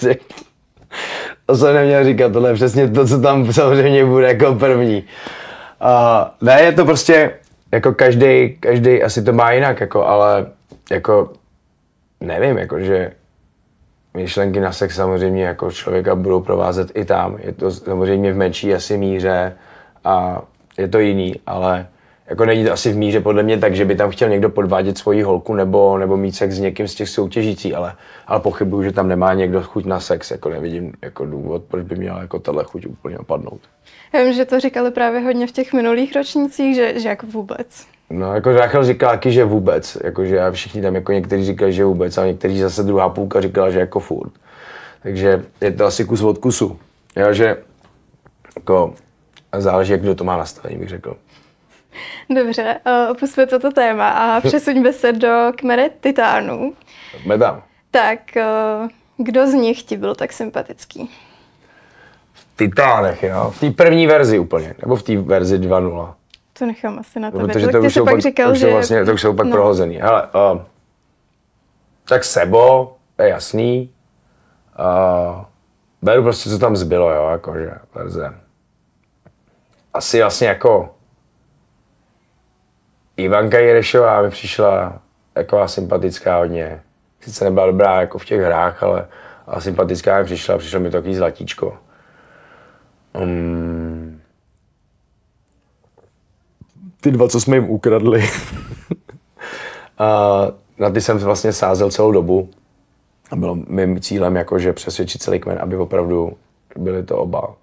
to jsem neměl říkat, tohle je přesně to, co tam samozřejmě bude jako první. Uh, ne, je to prostě, jako každý, každý asi to má jinak, jako, ale jako, nevím, jako, že myšlenky na sex samozřejmě jako člověka budou provázet i tam. Je to samozřejmě v menší asi míře a je to jiný, ale jako není to asi v míře podle mě tak, že by tam chtěl někdo podvádět svoji holku nebo, nebo mít sex s někým z těch soutěžící, ale, ale pochybuju, že tam nemá někdo chuť na sex, jako nevidím jako důvod, proč by měla jako tahle chuť úplně opadnout. Já vím, že to říkali právě hodně v těch minulých ročnících, že, že jako vůbec. No, jako Rachel říkala taky, že vůbec, jakože a všichni tam jako někteří říkali, že vůbec, a někteří zase druhá půlka říkala, že jako furt. Takže je to asi kus od kusu. Jo, že jako záleží, jak kdo to má nastavení, bych řekl. Dobře, uh, opustíme toto téma a přesuňme se do kmene titánů. Medám. Tak, uh, kdo z nich ti byl tak sympatický? Titánech, jo? V té první verzi úplně, nebo v té verzi 2.0. To nechám asi na tebe. Protože to už jsou pak, říkal, už že... Vlastně, to už jsou pak no. prohozený. Hele, uh, tak Sebo, je jasný. Uh, beru prostě, co tam zbylo, jo, jakože verze asi vlastně jako Ivanka Jirešová mi přišla taková sympatická hodně. Sice nebyla dobrá jako v těch hrách, ale, ale sympatická mi přišla, přišlo mi takový zlatíčko. Um, ty dva, co jsme jim ukradli. a na ty jsem vlastně sázel celou dobu. A bylo mým cílem jakože přesvědčit celý kmen, aby opravdu byli to oba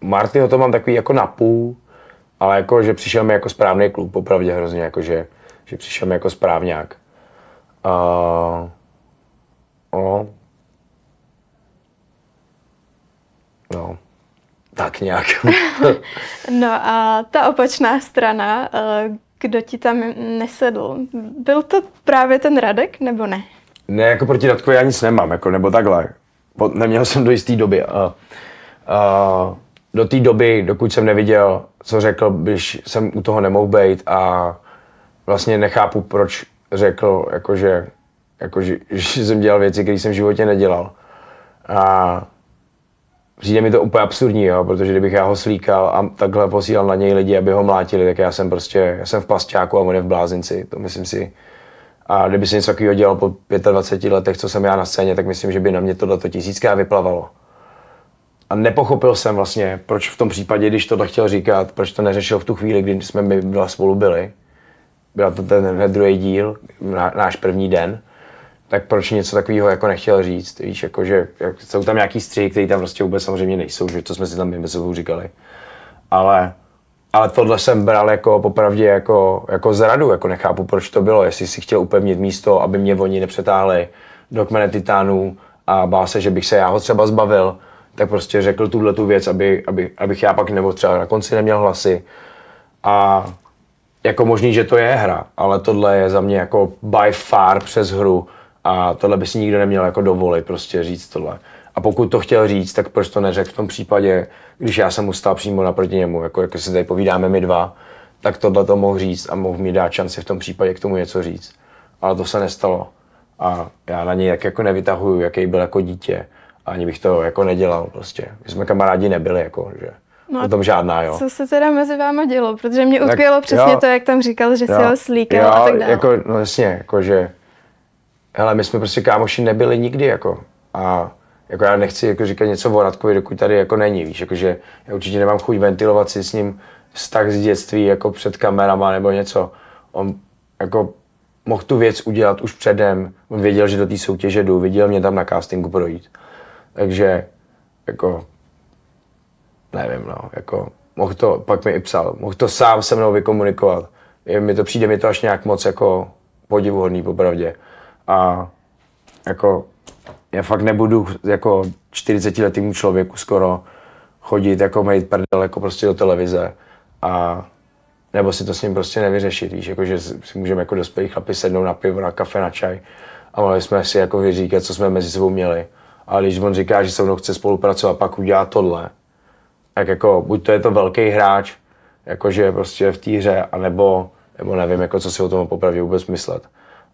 Martyho to mám takový jako napůl, ale jako, že přišel mi jako správný klub, popravdě hrozně, jako že, že přišel mi jako správňák. Uh, no. No. Tak nějak. no a ta opačná strana, uh, kdo ti tam nesedl, byl to právě ten Radek, nebo ne? Ne, jako proti Radkovi já nic nemám, jako, nebo takhle. Neměl jsem do jisté doby. Uh, uh, do té doby, dokud jsem neviděl, co řekl, když jsem u toho nemohl být a vlastně nechápu, proč řekl, jakože, jakože, že jsem dělal věci, které jsem v životě nedělal. A přijde mi to úplně absurdní, jo, protože kdybych já ho slíkal a takhle posílal na něj lidi, aby ho mlátili, tak já jsem prostě, já jsem v pasťáku a on je v blázinci, to myslím si. A kdyby se něco takového dělal po 25 letech, co jsem já na scéně, tak myslím, že by na mě tohle tisícká vyplavalo. A nepochopil jsem vlastně, proč v tom případě, když tohle chtěl říkat, proč to neřešil v tu chvíli, kdy jsme my dva spolu byli. Byl to ten druhý díl, náš první den tak proč něco takového jako nechtěl říct, víš, jako, že jak, jsou tam nějaký střihy, které tam prostě vůbec samozřejmě nejsou, že to jsme si tam mezi sebou říkali. Ale, ale tohle jsem bral jako popravdě jako, jako zradu, jako nechápu, proč to bylo, jestli si chtěl upevnit místo, aby mě oni nepřetáhli do kmene titánů a bál se, že bych se já ho třeba zbavil, tak prostě řekl tuhle tu věc, aby, aby, abych já pak nebo třeba na konci neměl hlasy. A jako možný, že to je hra, ale tohle je za mě jako by far přes hru a tohle by si nikdo neměl jako dovolit prostě říct tohle. A pokud to chtěl říct, tak proč to neřekl v tom případě, když já jsem mu stál přímo naproti němu, jako, jako si tady povídáme my dva, tak tohle to mohl říct a mohl mi dát šanci v tom případě k tomu něco říct. Ale to se nestalo. A já na něj jak jako nevytahuju, jaký byl jako dítě. A ani bych to jako nedělal prostě. My jsme kamarádi nebyli, jako, že No o tom žádná, jo. Co se teda mezi váma dělo? Protože mě utkvělo přesně jo, to, jak tam říkal, že jo, si ho slíkal jo, a tak dále. Jako, no jasně, jako, že hele, my jsme prostě kámoši nebyli nikdy, jako. A jako já nechci jako říkat něco o Radkovi, dokud tady jako není, víš, jakože já určitě nemám chuť ventilovat si s ním vztah z dětství jako před kamerama nebo něco. On jako mohl tu věc udělat už předem, on věděl, že do té soutěže jdu, viděl mě tam na castingu projít. Takže jako nevím, no, jako mohl to, pak mi i psal, mohl to sám se mnou vykomunikovat. Je, mi to přijde mi to až nějak moc jako podivuhodný popravdě. A jako já fakt nebudu jako 40 letýmu člověku skoro chodit jako mít prdel jako prostě do televize a nebo si to s ním prostě nevyřešit, víš, jako, že si můžeme jako dospělí chlapi sednout na pivo, na kafe, na čaj a mohli jsme si jako vyříkat, co jsme mezi sebou měli. A když on říká, že se mnou chce spolupracovat, pak udělá tohle, tak jako buď to je to velký hráč, jakože prostě v té hře, anebo, nebo nevím, jako co si o tom popravdě vůbec myslet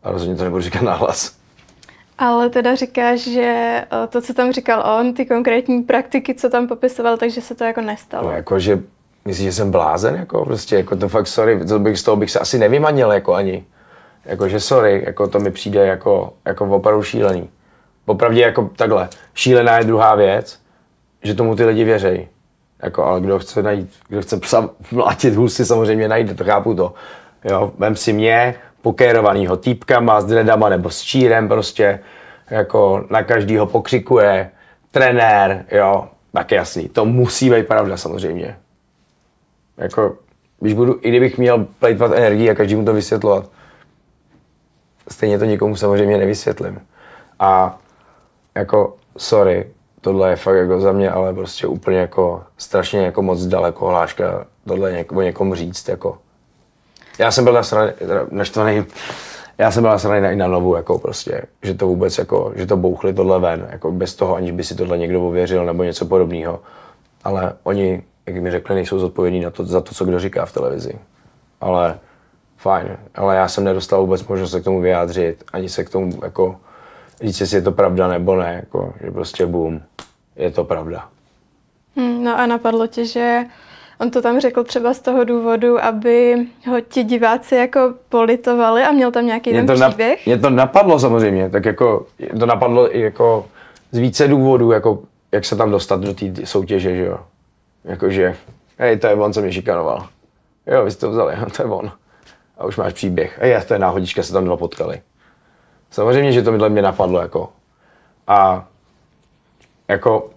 a rozhodně to nebudu říkat nahlas. Ale teda říkáš, že eh, to, co tam říkal on, ty konkrétní praktiky, co tam popisoval, takže se to jako nestalo. No, jako, že myslíš, že jsem blázen, jako prostě, jako to fakt sorry, to bych, z toho bych se asi nevymanil, jako ani. Jako, že sorry, jako to mi přijde jako, jako opravdu šílený. Popravdě jako takhle, šílená je druhá věc, že tomu ty lidi věří. Jako, ale kdo chce najít, kdo chce psa mlátit husy, samozřejmě najde, to chápu to. Jo, vem si mě, pokérovanýho týpkama s dredama nebo s čírem prostě, jako na každýho pokřikuje, trenér, jo, tak jasný, to musí být pravda samozřejmě. Jako, když budu, i kdybych měl plejtvat energii a každému to vysvětlovat, stejně to nikomu samozřejmě nevysvětlím. A jako, sorry, tohle je fakt jako za mě, ale prostě úplně jako strašně jako moc daleko hláška tohle něk- o někom říct, jako já jsem byl naštvaný, já jsem byl nasraný i na novu, jako prostě, že to vůbec jako, že to bouchli tohle ven, jako bez toho, aniž by si tohle někdo ověřil nebo něco podobného. Ale oni, jak mi řekli, nejsou zodpovědní na to, za to, co kdo říká v televizi. Ale fajn, ale já jsem nedostal vůbec možnost se k tomu vyjádřit, ani se k tomu jako říct, jestli je to pravda nebo ne, jako, že prostě boom, je to pravda. Hmm, no a napadlo tě, že On to tam řekl třeba z toho důvodu, aby ho ti diváci jako politovali a měl tam nějaký ten příběh? Na, mě to napadlo samozřejmě, tak jako to napadlo i jako z více důvodů, jako jak se tam dostat do té soutěže, že jo. Jakože, hej, to je on, co mě šikanoval. Jo, vy jste to vzali, to je on. A už máš příběh. Hej, to je náhodička, se tam dva potkali. Samozřejmě, že to mi mě napadlo, jako. A jako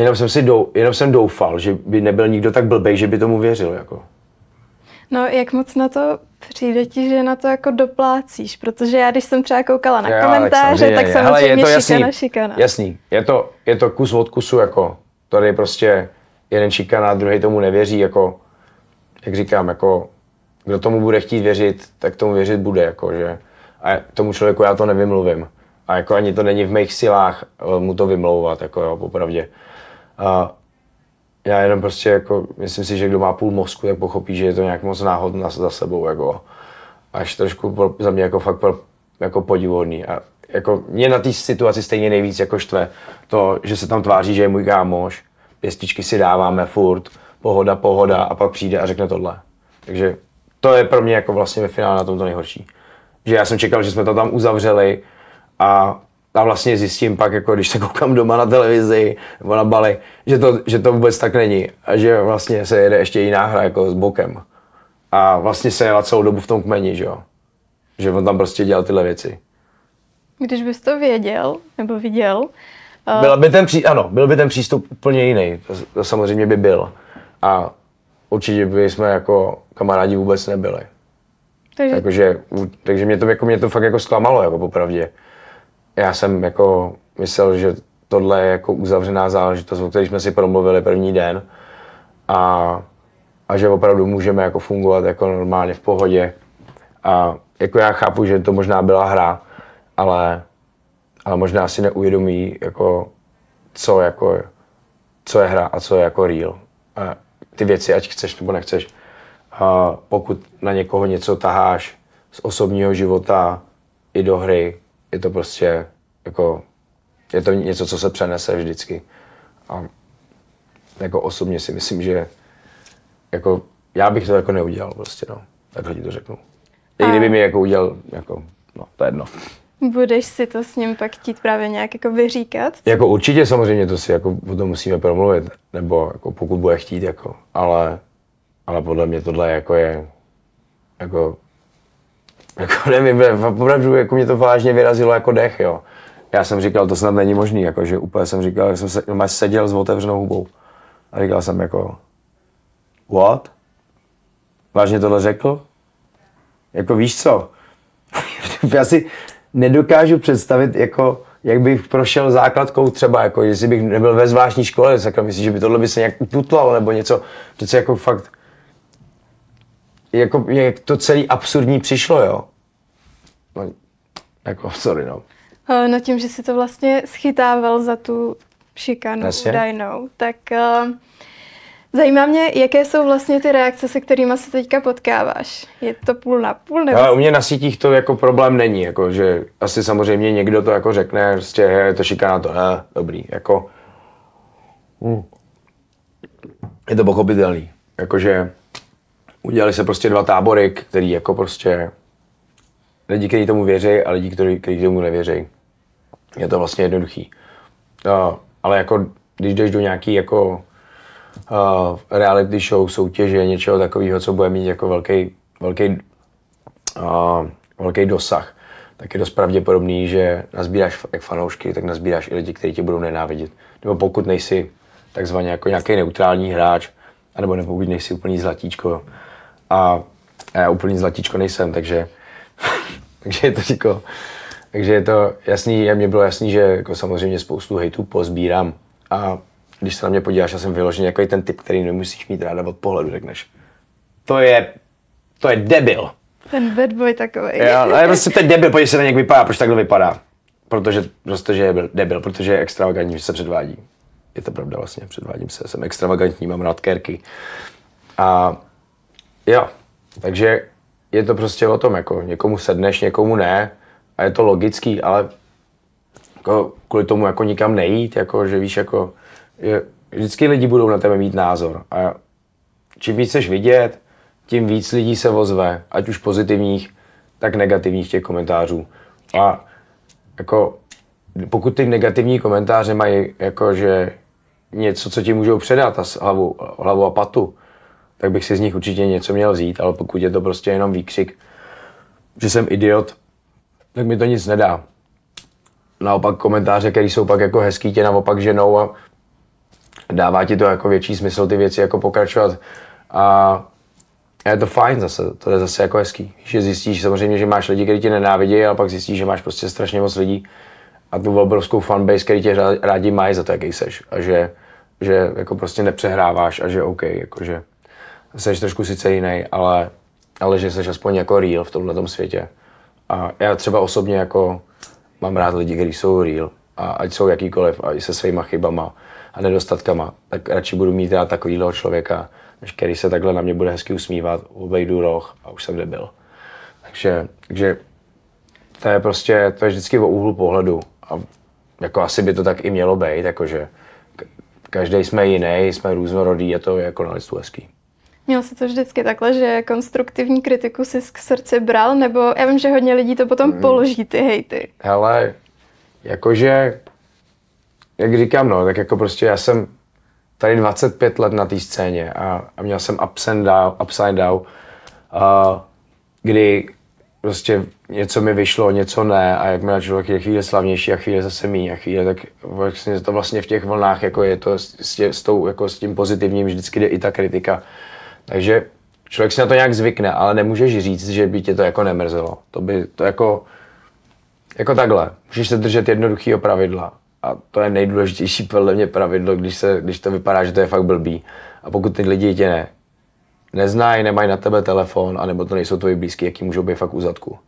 Jenom jsem, si dou, jenom jsem doufal, že by nebyl nikdo tak blbej, že by tomu věřil. Jako. No, jak moc na to přijde ti, že na to jako doplácíš? Protože já, když jsem třeba koukala na já, komentáře, tak, tak samozřejmě je to šikana, jasný, šikana. Jasný, je to, je to kus od kusu, jako tady prostě jeden šikana, druhý tomu nevěří, jako, jak říkám, jako, kdo tomu bude chtít věřit, tak tomu věřit bude, jako, že, a tomu člověku já to nevymluvím. A jako ani to není v mých silách eh, mu to vymlouvat, jako jo, popravdě. A já jenom prostě jako, myslím si, že kdo má půl mozku, tak pochopí, že je to nějak moc náhodná za sebou, jako. Až trošku za mě jako fakt jako podivodný. A jako mě na té situaci stejně nejvíc jako štve to, že se tam tváří, že je můj kámoš, pěstičky si dáváme furt, pohoda, pohoda a pak přijde a řekne tohle. Takže to je pro mě jako vlastně ve finále na tom to nejhorší. Že já jsem čekal, že jsme to tam uzavřeli a, a vlastně zjistím pak, jako když se koukám doma na televizi nebo na bali, že to, že to vůbec tak není a že vlastně se jede ještě jiná hra jako s bokem. A vlastně se jela celou dobu v tom kmeni, že jo. Že on tam prostě dělal tyhle věci. Když bys to věděl, nebo viděl, byl by ten, pří, ano, byl by ten přístup úplně jiný, to, to samozřejmě by byl. A určitě by jsme jako kamarádi vůbec nebyli. Takže, takže, takže mě, to, jako, mě to fakt jako zklamalo, jako popravdě. Já jsem jako myslel, že tohle je jako uzavřená záležitost, o které jsme si promluvili první den a, a že opravdu můžeme jako fungovat jako normálně v pohodě. A jako já chápu, že to možná byla hra, ale ale možná si neuvědomí, jako, co, jako, co je hra a co je jako real. A ty věci, ať chceš nebo nechceš, a pokud na někoho něco taháš z osobního života i do hry, je to prostě jako, je to něco, co se přenese vždycky. A jako osobně si myslím, že jako, já bych to jako neudělal prostě, no. Takhle ti to řeknu. I kdyby mi jako udělal, jako, no, to je jedno. Budeš si to s ním pak chtít právě nějak jako vyříkat? Jako určitě samozřejmě to si jako o tom musíme promluvit, nebo jako pokud bude chtít, jako, ale, ale podle mě tohle jako je, jako, jako nevím, opravdu jako mě to vážně vyrazilo jako dech, jo. Já jsem říkal, to snad není možný, jako, že úplně jsem říkal, že jsem se, seděl s otevřenou hubou. A říkal jsem jako, what? Vážně tohle řekl? Jako víš co? já si, nedokážu představit, jako, jak bych prošel základkou třeba, jako, jestli bych nebyl ve zvláštní škole, tak myslím, že by tohle by se nějak ututlalo nebo něco, přece jako fakt, jako, jak to celý absurdní přišlo, jo. No, jako, sorry, no. No tím, že si to vlastně schytával za tu šikanu údajnou, tak uh, Zajímá mě, jaké jsou vlastně ty reakce, se kterými se teďka potkáváš. Je to půl na půl? Nebo... Ale u mě na sítích to jako problém není, jako, že asi samozřejmě někdo to jako řekne, prostě je to šikana, to ne, dobrý, jako hmm. je to pochopitelný, jakože udělali se prostě dva tábory, který jako prostě lidi, kteří tomu věří a lidi, kteří, kteří tomu nevěří. Je to vlastně jednoduchý. No, ale jako když jdeš do nějaký jako uh, reality show, soutěže, něčeho takového, co bude mít jako velký, velký, uh, velký dosah, tak je dost pravděpodobný, že nazbíráš jak fanoušky, tak nazbíráš i lidi, kteří tě budou nenávidět. Nebo pokud nejsi takzvaně jako nějaký neutrální hráč, anebo nebo pokud nejsi úplný zlatíčko. A, a já úplný zlatíčko nejsem, takže, takže je to jako, takže je to jasný, a mně bylo jasný, že jako samozřejmě spoustu hejtů pozbírám a když se na mě podíváš, já jsem vyložený jako ten typ, který nemusíš mít ráda od pohledu, řekneš. To je, to je debil. Ten bad boy takový. Jo, ale prostě ten debil, podívej se na něk vypadá, proč takhle vypadá. Protože, protože je debil, protože je extravagantní, že se předvádí. Je to pravda vlastně, předvádím se, jsem extravagantní, mám rád kerky. A jo, takže je to prostě o tom, jako někomu sedneš, někomu ne, a je to logický, ale jako kvůli tomu jako nikam nejít, jako že víš, jako je, vždycky lidi budou na tebe mít názor. A čím víc chceš vidět, tím víc lidí se vozve, ať už pozitivních, tak negativních těch komentářů. A jako, pokud ty negativní komentáře mají jako, že něco, co ti můžou předat a hlavu, hlavu a patu, tak bych si z nich určitě něco měl vzít, ale pokud je to prostě jenom výkřik, že jsem idiot, tak mi to nic nedá. Naopak komentáře, které jsou pak jako hezký, tě naopak ženou a dává ti to jako větší smysl ty věci jako pokračovat a je to fajn zase, to je zase jako hezký. Že zjistíš samozřejmě, že máš lidi, kteří tě nenávidí, ale pak zjistíš, že máš prostě strašně moc lidí a tu obrovskou fanbase, který tě rádi mají za to, jaký seš. A že, že jako prostě nepřehráváš a že OK, jakože seš trošku sice jiný, ale, ale že seš aspoň jako real v tomhle světě. A já třeba osobně jako mám rád lidi, kteří jsou real a ať jsou jakýkoliv a i se svýma chybama a nedostatkama, tak radši budu mít rád takovýhle člověka, než který se takhle na mě bude hezky usmívat, obejdu roh a už jsem nebyl. Takže, takže to je prostě, to je vždycky o úhlu pohledu a jako asi by to tak i mělo být, jakože každý jsme jiný, jsme různorodý a to je jako na listu hezký. Měl jsi to vždycky takhle, že konstruktivní kritiku si k srdci bral, nebo já vím, že hodně lidí to potom hmm. položí, ty hejty. Hele, jakože, jak říkám, no, tak jako prostě já jsem tady 25 let na té scéně a, a měl jsem ups and down, upside down, a, kdy prostě něco mi vyšlo, něco ne a jak mi člověk je chvíli slavnější a chvíli zase mý a chvíli, tak vlastně to vlastně v těch vlnách jako je to s, tě, s, tou, jako s tím pozitivním vždycky jde i ta kritika. Takže člověk si na to nějak zvykne, ale nemůžeš říct, že by tě to jako nemrzelo. To by to jako, jako takhle. Můžeš se držet jednoduchého pravidla. A to je nejdůležitější podle mě pravidlo, když, se, když to vypadá, že to je fakt blbý. A pokud ty lidi tě ne, neznají, nemají na tebe telefon, anebo to nejsou tvoji blízky, jaký můžou být fakt u zadku.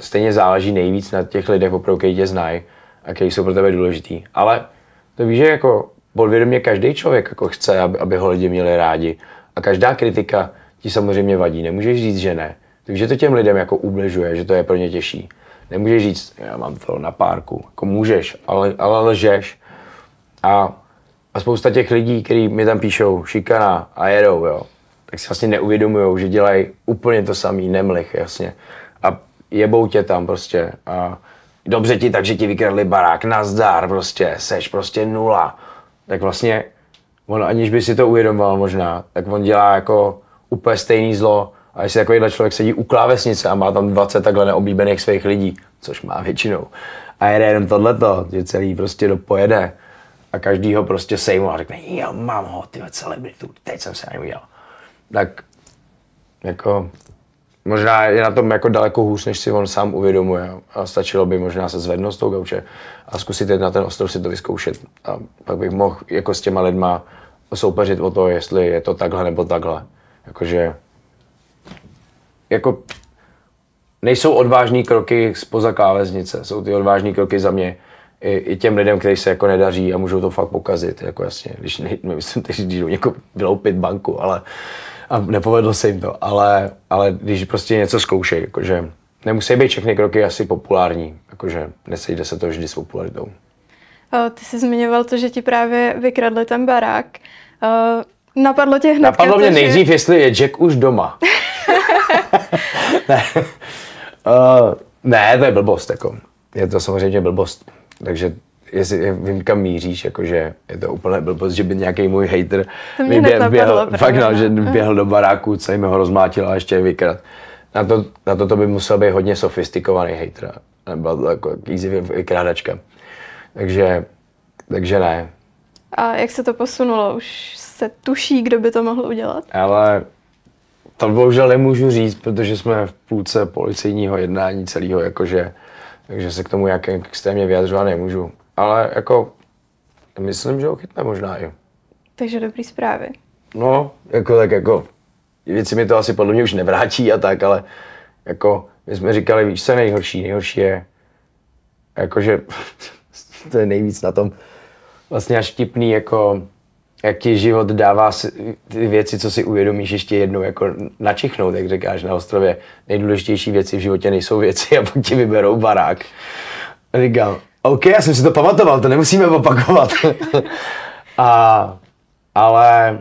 Stejně záleží nejvíc na těch lidech, opravdu, kteří tě znají a kteří jsou pro tebe důležitý. Ale to víš, že jako podvědomě každý člověk jako chce, aby, aby ho lidi měli rádi. A každá kritika ti samozřejmě vadí. Nemůžeš říct, že ne. Takže to těm lidem jako ubližuje, že to je pro ně těžší. Nemůžeš říct, já mám to na párku. Jako můžeš, ale, ale lžeš. A, a spousta těch lidí, kteří mi tam píšou šikana a jedou, jo, tak si vlastně neuvědomují, že dělají úplně to samý, nemlich, jasně. A jebou tě tam prostě. A dobře ti, takže ti vykradli barák, nazdar, prostě, seš prostě nula. Tak vlastně on aniž by si to uvědomoval možná, tak on dělá jako úplně stejný zlo. A jestli takovýhle člověk sedí u klávesnice a má tam 20 takhle neoblíbených svých lidí, což má většinou, a jede jenom tohleto, že celý prostě dopojede a každý ho prostě sejmu a řekne, jo, mám ho, ty celebritu, teď jsem se na udělal. Tak jako možná je na tom jako daleko hůř, než si on sám uvědomuje. A stačilo by možná se zvednout z toho gauče a zkusit jít na ten ostrov si to vyzkoušet. A pak bych mohl jako s těma lidma soupeřit o to, jestli je to takhle nebo takhle. Jakože, jako nejsou odvážní kroky spoza klávesnice, jsou ty odvážní kroky za mě i, i těm lidem, kteří se jako nedaří a můžou to fakt pokazit, jako jasně, když ne, myslím, když jdou někoho vyloupit banku, ale a nepovedlo se jim to, ale, ale když prostě něco zkoušej, jakože nemusí být všechny kroky asi populární, jakože nesejde se to vždy s popularitou. Ty jsi zmiňoval to, že ti právě vykradli ten barák. Napadlo tě hned. Napadlo mě nejdřív, že... jestli je Jack už doma. ne. Uh, ne, to je blbost. Jako. Je to samozřejmě blbost. Takže jestli vím, kam míříš, jakože je to úplně blbost, že by nějaký můj hater mi běh, běhl, fakt no, že běhl do baráku, co mi ho rozmlátil a ještě vykrat. Na to, na to, to by musel být hodně sofistikovaný hater, nebo jako easy vykrádačka. Takže, takže ne. A jak se to posunulo? Už se tuší, kdo by to mohl udělat? Ale to bohužel nemůžu říct, protože jsme v půlce policejního jednání celého, jakože, takže se k tomu jak extrémně vyjadřovat nemůžu. Ale jako, myslím, že ho chytne možná i. Takže dobrý zprávy. No, jako tak jako, věci mi to asi podle mě už nevrátí a tak, ale jako, my jsme říkali, víš, co je nejhorší? Nejhorší je, jakože, to je nejvíc na tom, vlastně až vtipný, jako, jak ti život dává ty věci, co si uvědomíš ještě jednou, jako načichnout, jak říkáš na ostrově. Nejdůležitější věci v životě nejsou věci a pak ti vyberou barák. Říkám, OK, já jsem si to pamatoval, to nemusíme opakovat. a, ale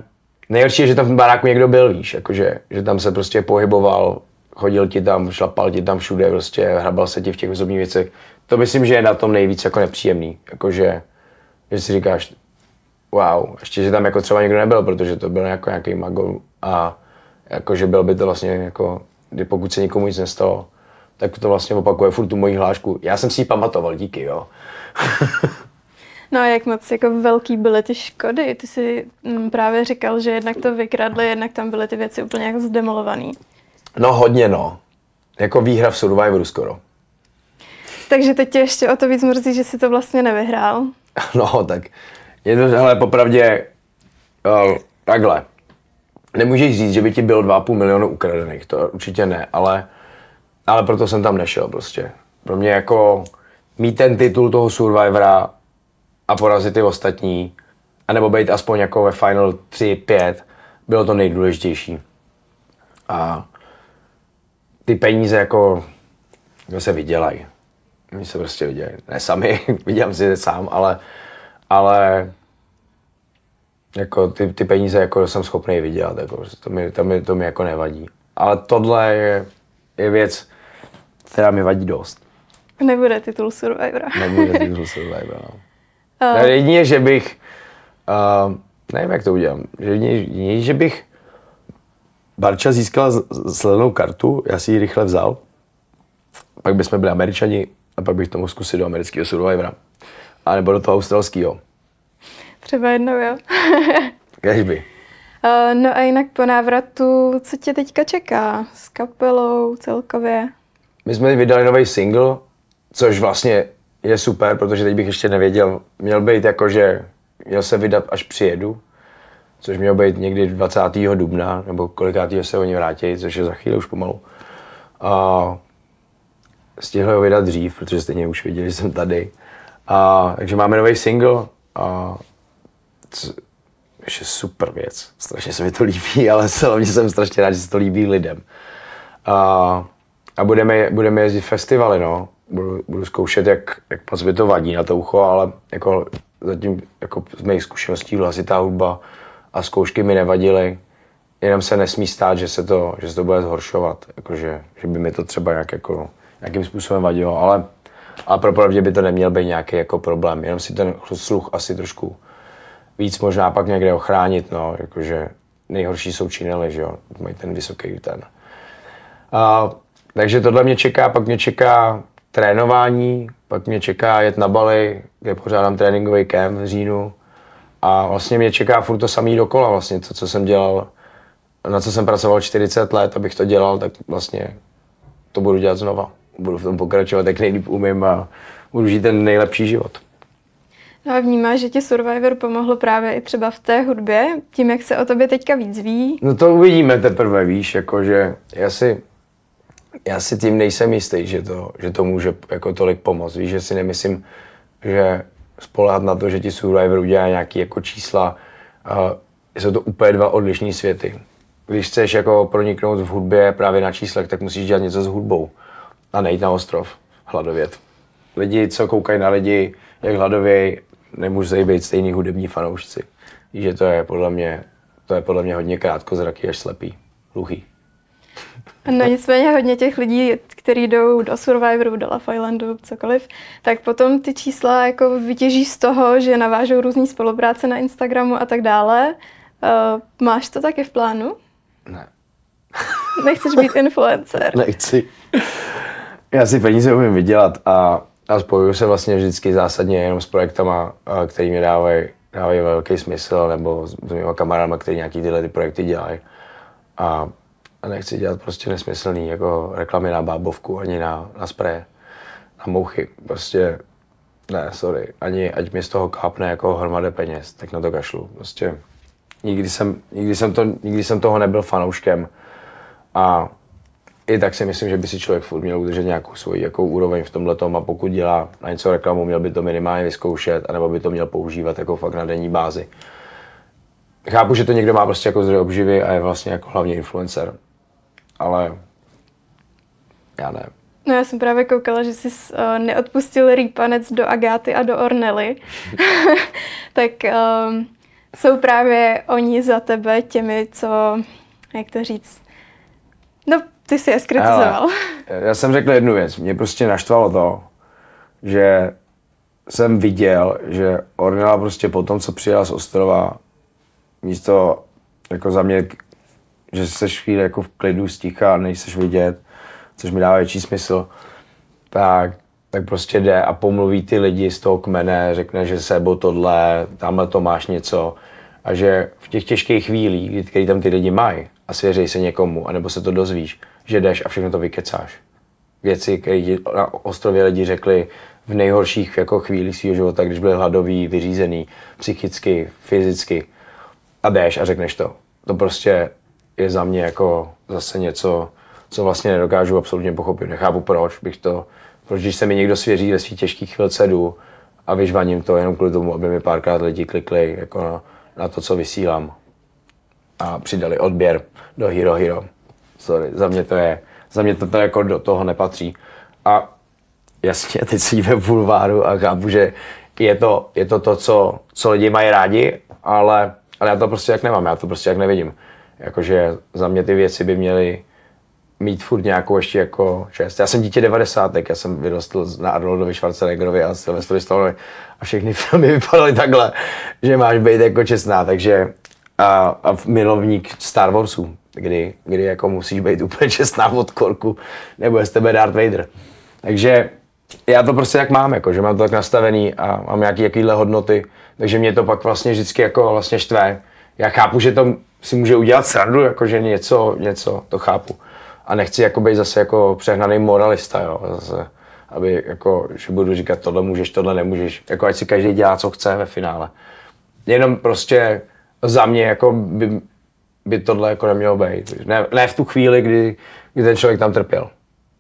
nejhorší je, že tam v baráku někdo byl, víš, jakože, že tam se prostě pohyboval, chodil ti tam, šlapal ti tam všude, prostě hrabal se ti v těch osobních věcech. To myslím, že je na tom nejvíc jako nepříjemný, jakože, že si říkáš, wow, ještě, že tam jako třeba někdo nebyl, protože to byl jako nějaký magol a jakože byl by to vlastně jako, pokud se nikomu nic nestalo, tak to vlastně opakuje furt tu moji hlášku. Já jsem si ji pamatoval, díky, jo. No a jak moc jako velký byly ty škody? Ty jsi mm, právě říkal, že jednak to vykradli, jednak tam byly ty věci úplně jako zdemolované. No hodně no. Jako výhra v Survivoru skoro. Takže teď tě ještě o to víc mrzí, že si to vlastně nevyhrál. No, tak je to, ale popravdě, uh, takhle. Nemůžeš říct, že by ti bylo 2,5 milionu ukradených, to určitě ne, ale, ale proto jsem tam nešel prostě. Pro mě jako mít ten titul toho Survivora a porazit ty ostatní, anebo být aspoň jako ve Final 3-5, bylo to nejdůležitější. A ty peníze jako, jako se vydělají. Oni se prostě vidějí. Ne sami, vidím si sám, ale, ale jako ty, ty peníze jako jsem schopný vydělat, jako, to, mi, to, mi, to mi jako nevadí. Ale tohle je, je věc, která mi vadí dost. Nebude titul Survivora. Nebude titul Survivora, no. Uh. Jedině, že bych, uh, nevím, jak to udělám, jedině, že bych Barča získala zelenou kartu, já si ji rychle vzal, pak bychom byli američani a pak bych to mohl zkusit do amerického Survivora. A nebo do toho australského. Třeba jednou, jo. Kežby. Uh, no a jinak po návratu, co tě teďka čeká s kapelou celkově? My jsme vydali nový single, což vlastně je super, protože teď bych ještě nevěděl, měl být jako, že měl se vydat až přijedu, což mělo být někdy 20. dubna, nebo kolikátýho se oni vrátí, což je za chvíli už pomalu. A stihli ho vydat dřív, protože stejně už viděli, že jsem tady. A, takže máme nový single. A, co, je super věc. Strašně se mi to líbí, ale hlavně jsem strašně rád, že se to líbí lidem. A, a budeme, budeme jezdit festivaly, no. Budu, budu zkoušet, jak, jak moc by to vadí na to ucho, ale jako zatím jako z mých zkušeností hlasitá hudba a zkoušky mi nevadily. Jenom se nesmí stát, že se to, že se to bude zhoršovat, jakože, že by mi to třeba nějak jako nějakým způsobem vadilo, ale, ale pro pravdě by to neměl být nějaký jako problém, jenom si ten sluch asi trošku víc možná pak někde ochránit, no, jakože nejhorší jsou činely, že jo, mají ten vysoký ten. A, takže tohle mě čeká, pak mě čeká trénování, pak mě čeká jet na Bali, kde pořádám tréninkový kemp v říjnu a vlastně mě čeká furt to samý dokola, vlastně to, co jsem dělal, na co jsem pracoval 40 let, abych to dělal, tak vlastně to budu dělat znova budu v tom pokračovat, jak nejlíp umím a budu žít ten nejlepší život. No a vnímáš, že ti Survivor pomohlo právě i třeba v té hudbě, tím, jak se o tobě teďka víc ví? No to uvidíme teprve, víš, jakože já si, já si tím nejsem jistý, že to, že to může jako tolik pomoct. Víš, že si nemyslím, že spolehat na to, že ti Survivor udělá nějaký jako čísla, uh, jsou to úplně dva odlišní světy. Když chceš jako proniknout v hudbě právě na číslech, tak musíš dělat něco s hudbou a nejít na ostrov hladovět. Lidi, co koukají na lidi, jak hladověj, nemůžou být stejný hudební fanoušci. Že to je podle mě, to je podle mě hodně krátkozraký až slepý, hluchý. No nicméně hodně těch lidí, kteří jdou do Survivoru, do Love Islandu, cokoliv, tak potom ty čísla jako vytěží z toho, že navážou různé spolupráce na Instagramu a tak dále. Uh, máš to taky v plánu? Ne. Nechceš být influencer? Nechci. Já si peníze umím vydělat a, a spojuju se vlastně vždycky zásadně jenom s projektama, který mi dávají, dávají velký smysl, nebo s mými kamarádama, kteří nějaký tyhle ty projekty dělají. A, a nechci dělat prostě nesmyslný jako reklamy na bábovku, ani na, na spreje, na mouchy. Prostě ne, sorry. Ani ať mi z toho kápne jako hromady peněz, tak na to kašlu. Prostě nikdy jsem, nikdy jsem, to, nikdy jsem toho nebyl fanouškem. A i tak si myslím, že by si člověk furt měl udržet nějakou svoji jako úroveň v tomhle a pokud dělá na něco reklamu, měl by to minimálně vyzkoušet, anebo by to měl používat jako fakt na denní bázi. Chápu, že to někdo má prostě jako zdroj obživy a je vlastně jako hlavně influencer, ale já ne. No já jsem právě koukala, že jsi uh, neodpustil rýpanec do Agáty a do Ornely. tak um, jsou právě oni za tebe těmi, co, jak to říct, no ty jsi je skritizoval. já jsem řekl jednu věc. Mě prostě naštvalo to, že jsem viděl, že Ornella prostě po tom, co přijela z ostrova, místo jako za mě, že jsi chvíli jako v klidu, sticha, nejseš vidět, což mi dává větší smysl, tak tak prostě jde a pomluví ty lidi z toho kmene, řekne, že sebo tohle, tamhle to máš něco a že v těch těžkých chvílích, které tam ty lidi mají a svěří se někomu, anebo se to dozvíš, že jdeš a všechno to vykecáš. Věci, které na ostrově lidi řekli v nejhorších jako chvílích svého života, když byli hladoví, vyřízený, psychicky, fyzicky a jdeš a řekneš to. To prostě je za mě jako zase něco, co vlastně nedokážu absolutně pochopit. Nechápu proč bych to, proč když se mi někdo svěří ve svých těžkých chvilce jdu a vyžvaním to jenom kvůli tomu, aby mi párkrát lidi klikli jako na, na to, co vysílám a přidali odběr do Hero Hero. Sorry, za mě to je, za mě to, to jako do toho nepatří. A jasně, teď sedíme v bulváru a chápu, že je to, je to to, co, co lidi mají rádi, ale, ale já to prostě jak nemám, já to prostě jak nevidím. Jakože za mě ty věci by měly mít furt nějakou ještě jako čest. Já jsem dítě 90. já jsem vyrostl na Arnoldovi Schwarzeneggerovi a Sylvestrovi Stallonovi a všechny filmy vypadaly takhle, že máš být jako čestná, takže a, a milovník Star Warsů, kdy, kdy jako musíš být úplně čestná od korku, nebo je z tebe Darth Vader. Takže já to prostě jak mám, jako, že mám to tak nastavený a mám nějaký jakýhle hodnoty, takže mě to pak vlastně vždycky jako vlastně štve. Já chápu, že to si může udělat srandu, jako že něco, něco, to chápu. A nechci jako být zase jako přehnaný moralista, jo, zase, aby jako, že budu říkat tohle můžeš, tohle nemůžeš, jako ať si každý dělá, co chce ve finále. Jenom prostě za mě jako by, by tohle jako nemělo být. Ne, ne v tu chvíli, kdy, kdy ten člověk tam trpěl.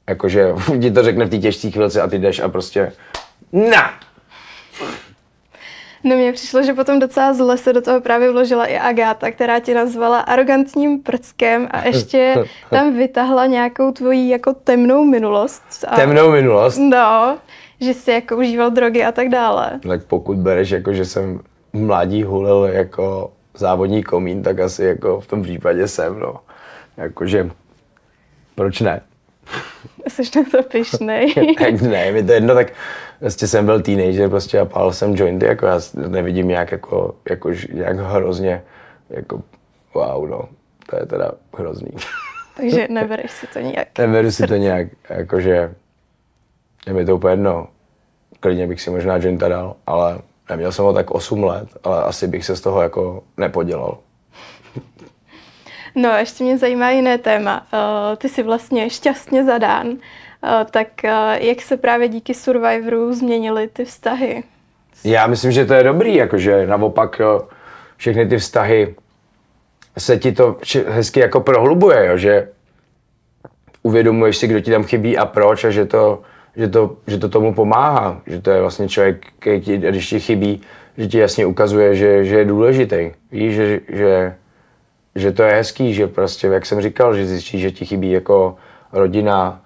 Jakože ti to řekne v té těžké chvíli a ty jdeš a prostě na. No mně přišlo, že potom docela zle se do toho právě vložila i Agáta, která tě nazvala arrogantním prckem a ještě tam vytahla nějakou tvoji jako temnou minulost. A... Temnou minulost? No, že jsi jako užíval drogy a tak dále. Tak pokud bereš jako, že jsem mladí hulil jako závodní komín, tak asi jako v tom případě jsem, no. Jakože, proč ne? Jsi na to pišnej. ne, mi to jedno, tak prostě jsem byl teenager prostě a pál jsem jointy, jako já nevidím nějak jako, jako nějak hrozně, jako wow, no, to je teda hrozný. Takže nebereš si to nějak. Neberu si to nějak, jakože je mi to úplně jedno. Klidně bych si možná jointa dal, ale neměl jsem ho tak 8 let, ale asi bych se z toho jako nepodělal. No, ještě mě zajímá jiné téma. Uh, ty jsi vlastně šťastně zadán. Uh, tak uh, jak se právě díky Survivoru změnily ty vztahy? Já myslím, že to je dobrý, jakože naopak všechny ty vztahy se ti to hezky jako prohlubuje, jo, že uvědomuješ si, kdo ti tam chybí a proč a že to, že to, že to tomu pomáhá, že to je vlastně člověk, který ti, když ti chybí, že ti jasně ukazuje, že, že je důležitý. Víš, že, že že to je hezký, že prostě, jak jsem říkal, že zjistíš, že ti chybí jako rodina,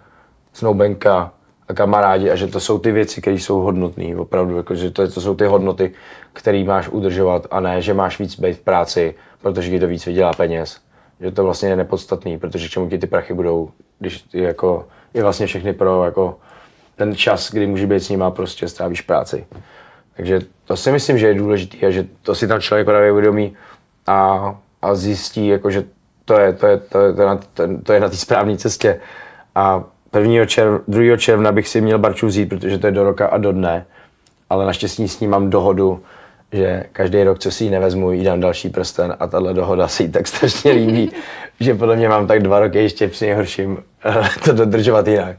snoubenka a kamarádi a že to jsou ty věci, které jsou hodnotné, opravdu, jako, že to, to jsou ty hodnoty, které máš udržovat a ne, že máš víc být v práci, protože ti to víc vydělá peněz. Že to vlastně je nepodstatný, protože k čemu ti ty prachy budou, když ty jako, je vlastně všechny pro jako ten čas, kdy může být s nima, prostě strávíš práci. Takže to si myslím, že je důležité a že to si tam člověk právě uvědomí a a zjistí, jako, že to je, to je, to je, to je, na, to je na té správné cestě. A 1. Červ, 2. června bych si měl Barču vzít, protože to je do roka a do dne. Ale naštěstí s ním mám dohodu, že každý rok, co si ji nevezmu, jí dám další prsten a tahle dohoda si jí tak strašně líbí, že podle mě mám tak dva roky ještě při nejhorším to dodržovat jinak.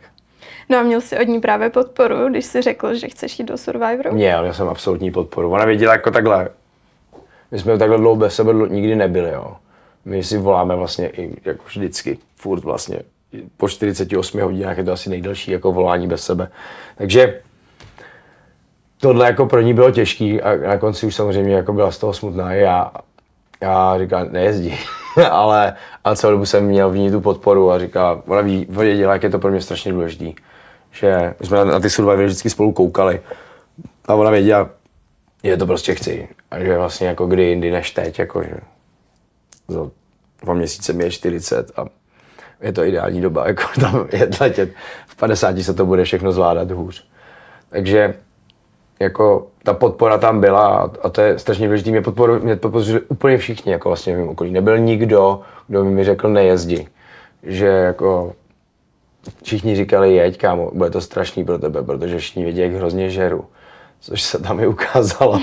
No a měl jsi od ní právě podporu, když jsi řekl, že chceš jít do Survivoru? Měl, měl jsem absolutní podporu. Ona věděla jako takhle, my jsme takhle dlouho bez sebe nikdy nebyli, jo. My si voláme vlastně i jako vždycky, furt vlastně. Po 48 hodinách je to asi nejdelší jako volání bez sebe. Takže tohle jako pro ní bylo těžký a na konci už samozřejmě jako byla z toho smutná. Já, já říkám, nejezdí. ale, ale celou dobu jsem měl v ní tu podporu a říká, ona ví, věděla, jak je to pro mě strašně důležitý. Že my jsme na, ty survivory vždycky spolu koukali a ona věděla, je to prostě chci. A že vlastně jako kdy jindy než teď, jako že za dva měsíce mi je 40 a je to ideální doba, jako tam jet letět. V 50 se to bude všechno zvládat hůř. Takže jako ta podpora tam byla a to je strašně důležité. Mě, podporu, mě podpořili úplně všichni, jako vlastně v mém okolí. Nebyl nikdo, kdo mi řekl nejezdi. Že jako všichni říkali, jeď kámo, bude to strašný pro tebe, protože všichni vědí, jak hrozně žeru. Což se tam i ukázalo.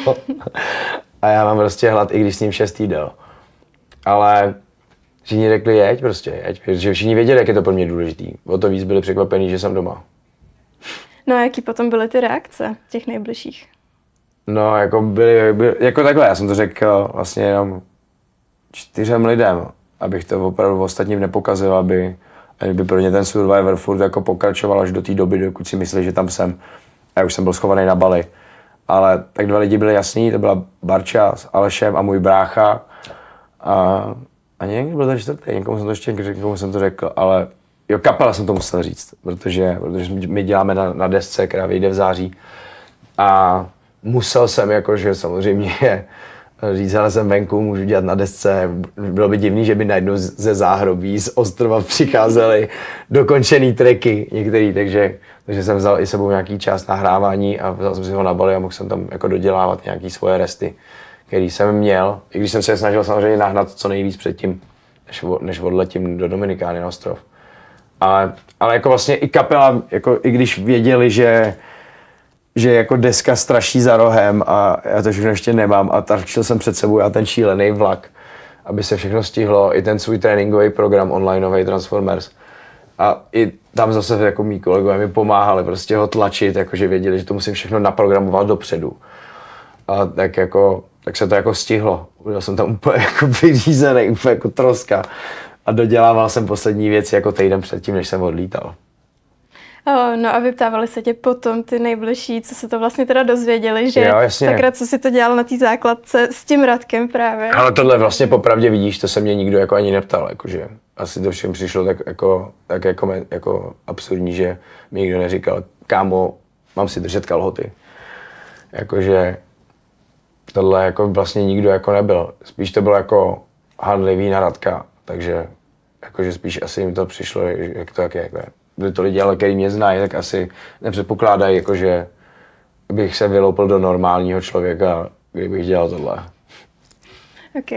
a já mám prostě hlad, i když s ním šest jídel. Ale všichni řekli, jeď prostě, jeď, protože všichni věděli, jak je to pro mě důležitý. O to víc byli překvapení, že jsem doma. No a jaký potom byly ty reakce těch nejbližších? No, jako byly, byly, jako takhle, já jsem to řekl vlastně jenom čtyřem lidem, abych to opravdu ostatním nepokazil, aby, aby pro ně ten Survivor furt jako pokračoval až do té doby, dokud si mysleli, že tam jsem. Já už jsem byl schovaný na Bali. Ale tak dva lidi byli jasní, to byla Barča s Alešem a můj brácha. A, a někdy byl ten čtvrtý, někomu jsem to ještě někomu jsem to řekl, ale jo, kapela jsem to musel říct, protože, protože my děláme na, na desce, která vyjde v září. A musel jsem jakože samozřejmě říct, ale jsem venku, můžu dělat na desce. Bylo by divný, že by najednou ze záhrobí z ostrova přicházely dokončený treky některý, takže, takže jsem vzal i sebou nějaký čas nahrávání a vzal jsem si ho na Bali a mohl jsem tam jako dodělávat nějaký svoje resty, který jsem měl, i když jsem se snažil samozřejmě nahnat co nejvíc předtím, než, než odletím do Dominikány na ostrov. Ale, ale jako vlastně i kapela, jako i když věděli, že že jako deska straší za rohem a já to všechno ještě nemám a tarčil jsem před sebou a ten šílený vlak, aby se všechno stihlo, i ten svůj tréninkový program onlineový Transformers. A i tam zase jako mý kolegové mi pomáhali prostě ho tlačit, jakože věděli, že to musím všechno naprogramovat dopředu. A tak jako, tak se to jako stihlo. Byl jsem tam úplně jako vyřízený, úplně jako troska. A dodělával jsem poslední věci jako týden předtím, než jsem odlítal. No a vyptávali se tě potom ty nejbližší, co se to vlastně teda dozvěděli, že jo, jasně. sakra, co si to dělal na té základce s tím Radkem právě. Ale tohle vlastně popravdě vidíš, to se mě nikdo jako ani neptal, jakože asi to všem přišlo tak jako, tak jako, jako absurdní, že mi nikdo neříkal, kámo, mám si držet kalhoty. Jakože tohle jako vlastně nikdo jako nebyl. Spíš to bylo jako handlivý na Radka, takže jakože spíš asi jim to přišlo, jak to jak je. Jako byli to lidi, ale který mě znají, tak asi nepředpokládají, jako že bych se vyloupil do normálního člověka, kdybych dělal tohle. OK.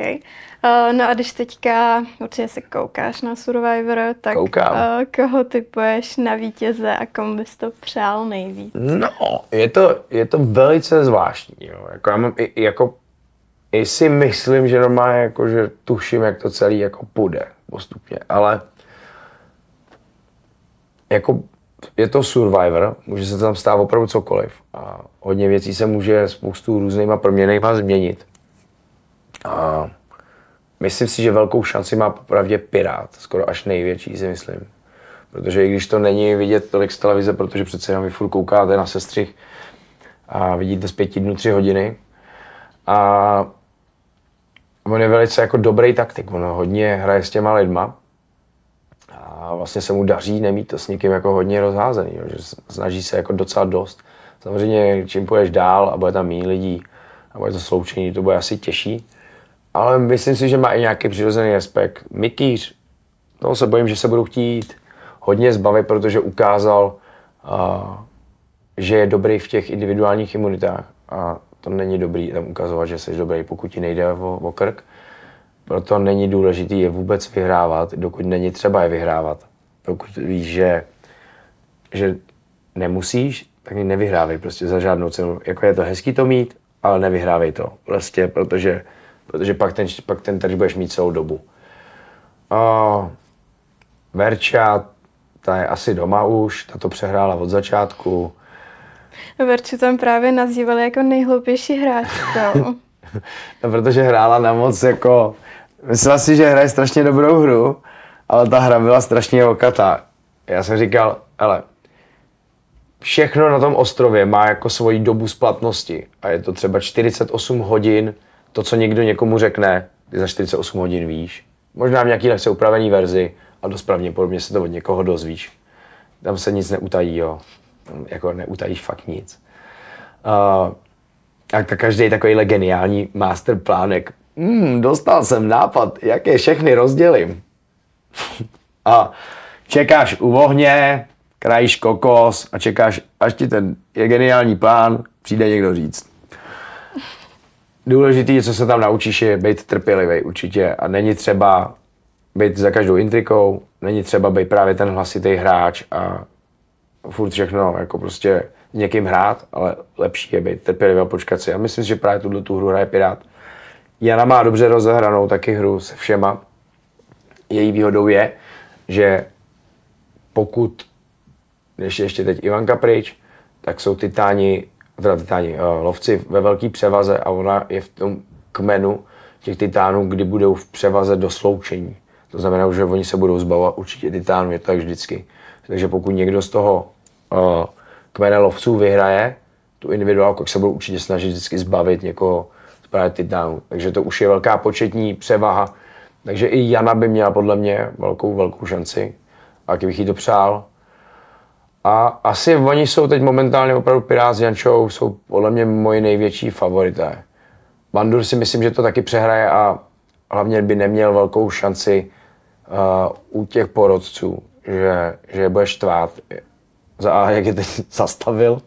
Uh, no a když teďka určitě se koukáš na Survivor, tak Koukám. Uh, koho typuješ na vítěze a komu bys to přál nejvíc? No, je to, je to velice zvláštní. Jo. Jako já mám i, jako, i si myslím, že normálně jako, že tuším, jak to celý jako půjde postupně, ale jako je to Survivor, může se tam stát opravdu cokoliv a hodně věcí se může spoustu různýma proměnejma změnit. A myslím si, že velkou šanci má popravdě Pirát, skoro až největší si myslím. Protože i když to není vidět tolik z televize, protože přece jenom vy furt koukáte na sestřih a vidíte z pěti dnů tři hodiny. A on je velice jako dobrý taktik, on hodně hraje s těma lidma a vlastně se mu daří nemít to s někým jako hodně rozházený, jo, že snaží se jako docela dost. Samozřejmě, čím půjdeš dál a bude tam méně lidí a bude to sloučení, to bude asi těžší. Ale myslím si, že má i nějaký přirozený respekt. Mikýř, toho se bojím, že se budu chtít hodně zbavit, protože ukázal, uh, že je dobrý v těch individuálních imunitách. A to není dobrý tam ukazovat, že jsi dobrý, pokud ti nejde o, o krk. Proto není důležité je vůbec vyhrávat, dokud není třeba je vyhrávat. Pokud víš, že, že nemusíš, tak nevyhrávej prostě za žádnou cenu. Jako je to hezký to mít, ale nevyhrávej to. Prostě, protože, protože pak ten, pak ten terč budeš mít celou dobu. O, Verča, ta je asi doma už, ta to přehrála od začátku. Verču tam právě nazývali jako nejhloupější hráčku. no, protože hrála na moc jako Myslela si, že hraje strašně dobrou hru, ale ta hra byla strašně okatá. Já jsem říkal, ale všechno na tom ostrově má jako svoji dobu splatnosti a je to třeba 48 hodin, to, co někdo někomu řekne, ty za 48 hodin víš. Možná v nějaký lehce upravený verzi a dost pravděpodobně se to od někoho dozvíš. Tam se nic neutají, jo. Tam jako neutajíš fakt nic. Uh, a každý takovýhle geniální master plánek Hmm, dostal jsem nápad, jak je všechny rozdělím. a čekáš u ohně, krajíš kokos a čekáš, až ti ten je geniální plán, přijde někdo říct. Důležitý, co se tam naučíš, je být trpělivý určitě a není třeba být za každou intrikou, není třeba být právě ten hlasitý hráč a furt všechno jako prostě někým hrát, ale lepší je být trpělivý a počkat si. A myslím že právě tuhle tu hru hraje Pirát. Jana má dobře rozehranou taky hru se všema. Její výhodou je, že pokud, když ještě teď Ivanka pryč, tak jsou titáni, teda titáni, uh, lovci ve velký převaze a ona je v tom kmenu těch titánů, kdy budou v převaze do sloučení. To znamená, že oni se budou zbavovat určitě titánů, je to tak vždycky. Takže pokud někdo z toho uh, kmene lovců vyhraje tu individuálku, tak se budou určitě snažit vždycky zbavit někoho právě titánů. Takže to už je velká početní převaha. Takže i Jana by měla podle mě velkou, velkou šanci. A kdybych jí to přál. A asi oni jsou teď momentálně opravdu Pirát s Jančou, jsou podle mě moji největší favorité. Bandur si myslím, že to taky přehraje a hlavně by neměl velkou šanci uh, u těch porodců, že, že je bude štvát. Za A, jak je teď zastavil,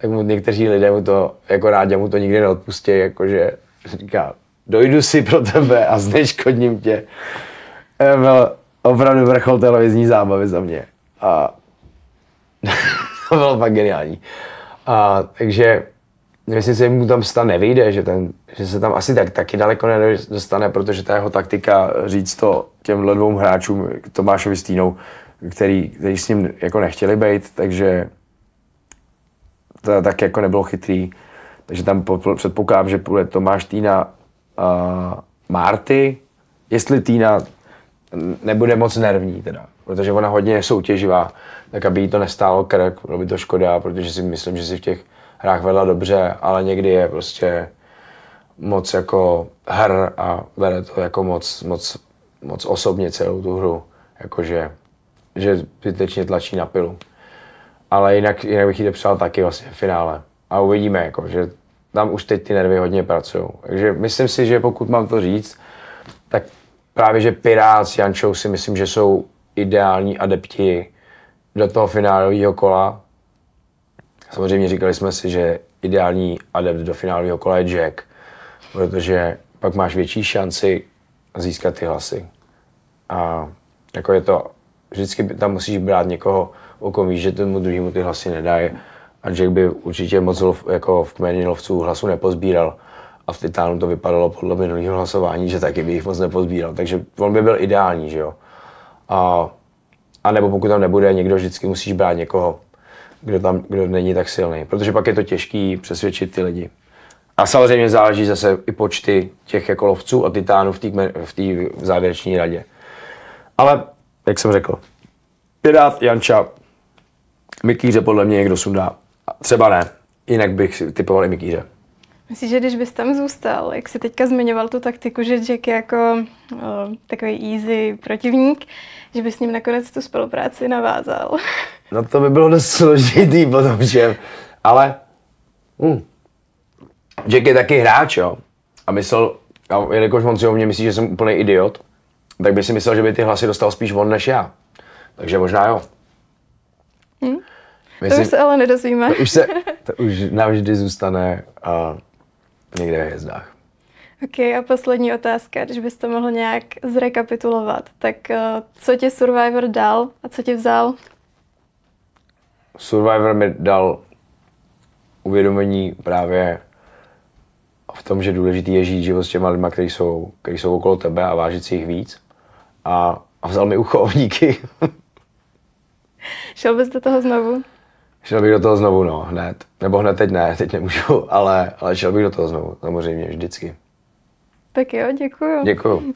tak mu někteří lidé mu to, jako rádi mu to nikdy neodpustí, jakože říká, dojdu si pro tebe a zneškodním tě. Byl opravdu vrchol televizní zábavy za mě. A to bylo fakt geniální. A, takže Myslím si, že mu tam sta nevyjde, že, ten, že se tam asi tak, taky daleko nedostane, protože ta jeho taktika říct to těm dvou hráčům, Tomášovi Stínou, který, který s ním jako nechtěli být, takže to tak jako nebylo chytrý. Takže tam předpokládám, že půjde Tomáš Týna a Marty, jestli Týna nebude moc nervní teda, protože ona hodně je soutěživá, tak aby jí to nestálo krk, bylo by to škoda, protože si myslím, že si v těch hrách vedla dobře, ale někdy je prostě moc jako her a vede to jako moc, moc, moc osobně celou tu hru. Jakože že zbytečně tlačí na pilu. Ale jinak, jinak bych jí to taky vlastně v finále. A uvidíme, jako, že tam už teď ty nervy hodně pracují. Takže myslím si, že pokud mám to říct, tak právě, že Pirát s Jančou si myslím, že jsou ideální adepti do toho finálového kola, Samozřejmě říkali jsme si, že ideální adept do finálového kola je Jack, protože pak máš větší šanci získat ty hlasy. A jako je to, vždycky tam musíš brát někoho, o kom víš, že tomu druhému ty hlasy nedají. A Jack by určitě moc jako v kmeni lovců hlasu nepozbíral. A v Titánu to vypadalo podle minulého hlasování, že taky by jich moc nepozbíral. Takže on by byl ideální, že jo. A, a nebo pokud tam nebude někdo, vždycky musíš brát někoho, kdo tam kdo není tak silný, protože pak je to těžký přesvědčit ty lidi. A samozřejmě záleží zase i počty těch jako lovců a titánů v té v závěreční radě. Ale, jak jsem řekl, Pirát, Janča, Mikýře podle mě někdo sundá. Třeba ne, jinak bych si typoval i Mikýře. Myslíš, že když bys tam zůstal, jak jsi teďka zmiňoval tu taktiku, že Jack je jako o, takový easy protivník, že bys s ním nakonec tu spolupráci navázal? No to by bylo dost složitý potom, že... Ale... Hm. Jack je taky hráč, jo. A myslel, a jelikož on si o mě myslí, že jsem úplný idiot, tak by si myslel, že by ty hlasy dostal spíš on než já. Takže možná jo. Hm? Myslím, to už se ale nedozvíme. To už, se, to už navždy zůstane uh, někde v hvězdách. Ok, a poslední otázka, když bys to mohl nějak zrekapitulovat, tak uh, co ti Survivor dal a co ti vzal? Survivor mi dal uvědomení právě v tom, že důležitý je žít život s těma lidma, kteří jsou, kteří jsou okolo tebe a vážit si jich víc. A, a vzal mi uchovníky. Šel bys do toho znovu? Šel bych do toho znovu, no, hned. Nebo hned teď ne, teď nemůžu, ale, ale šel bych do toho znovu, samozřejmě, vždycky. Tak jo, děkuju. Děkuju.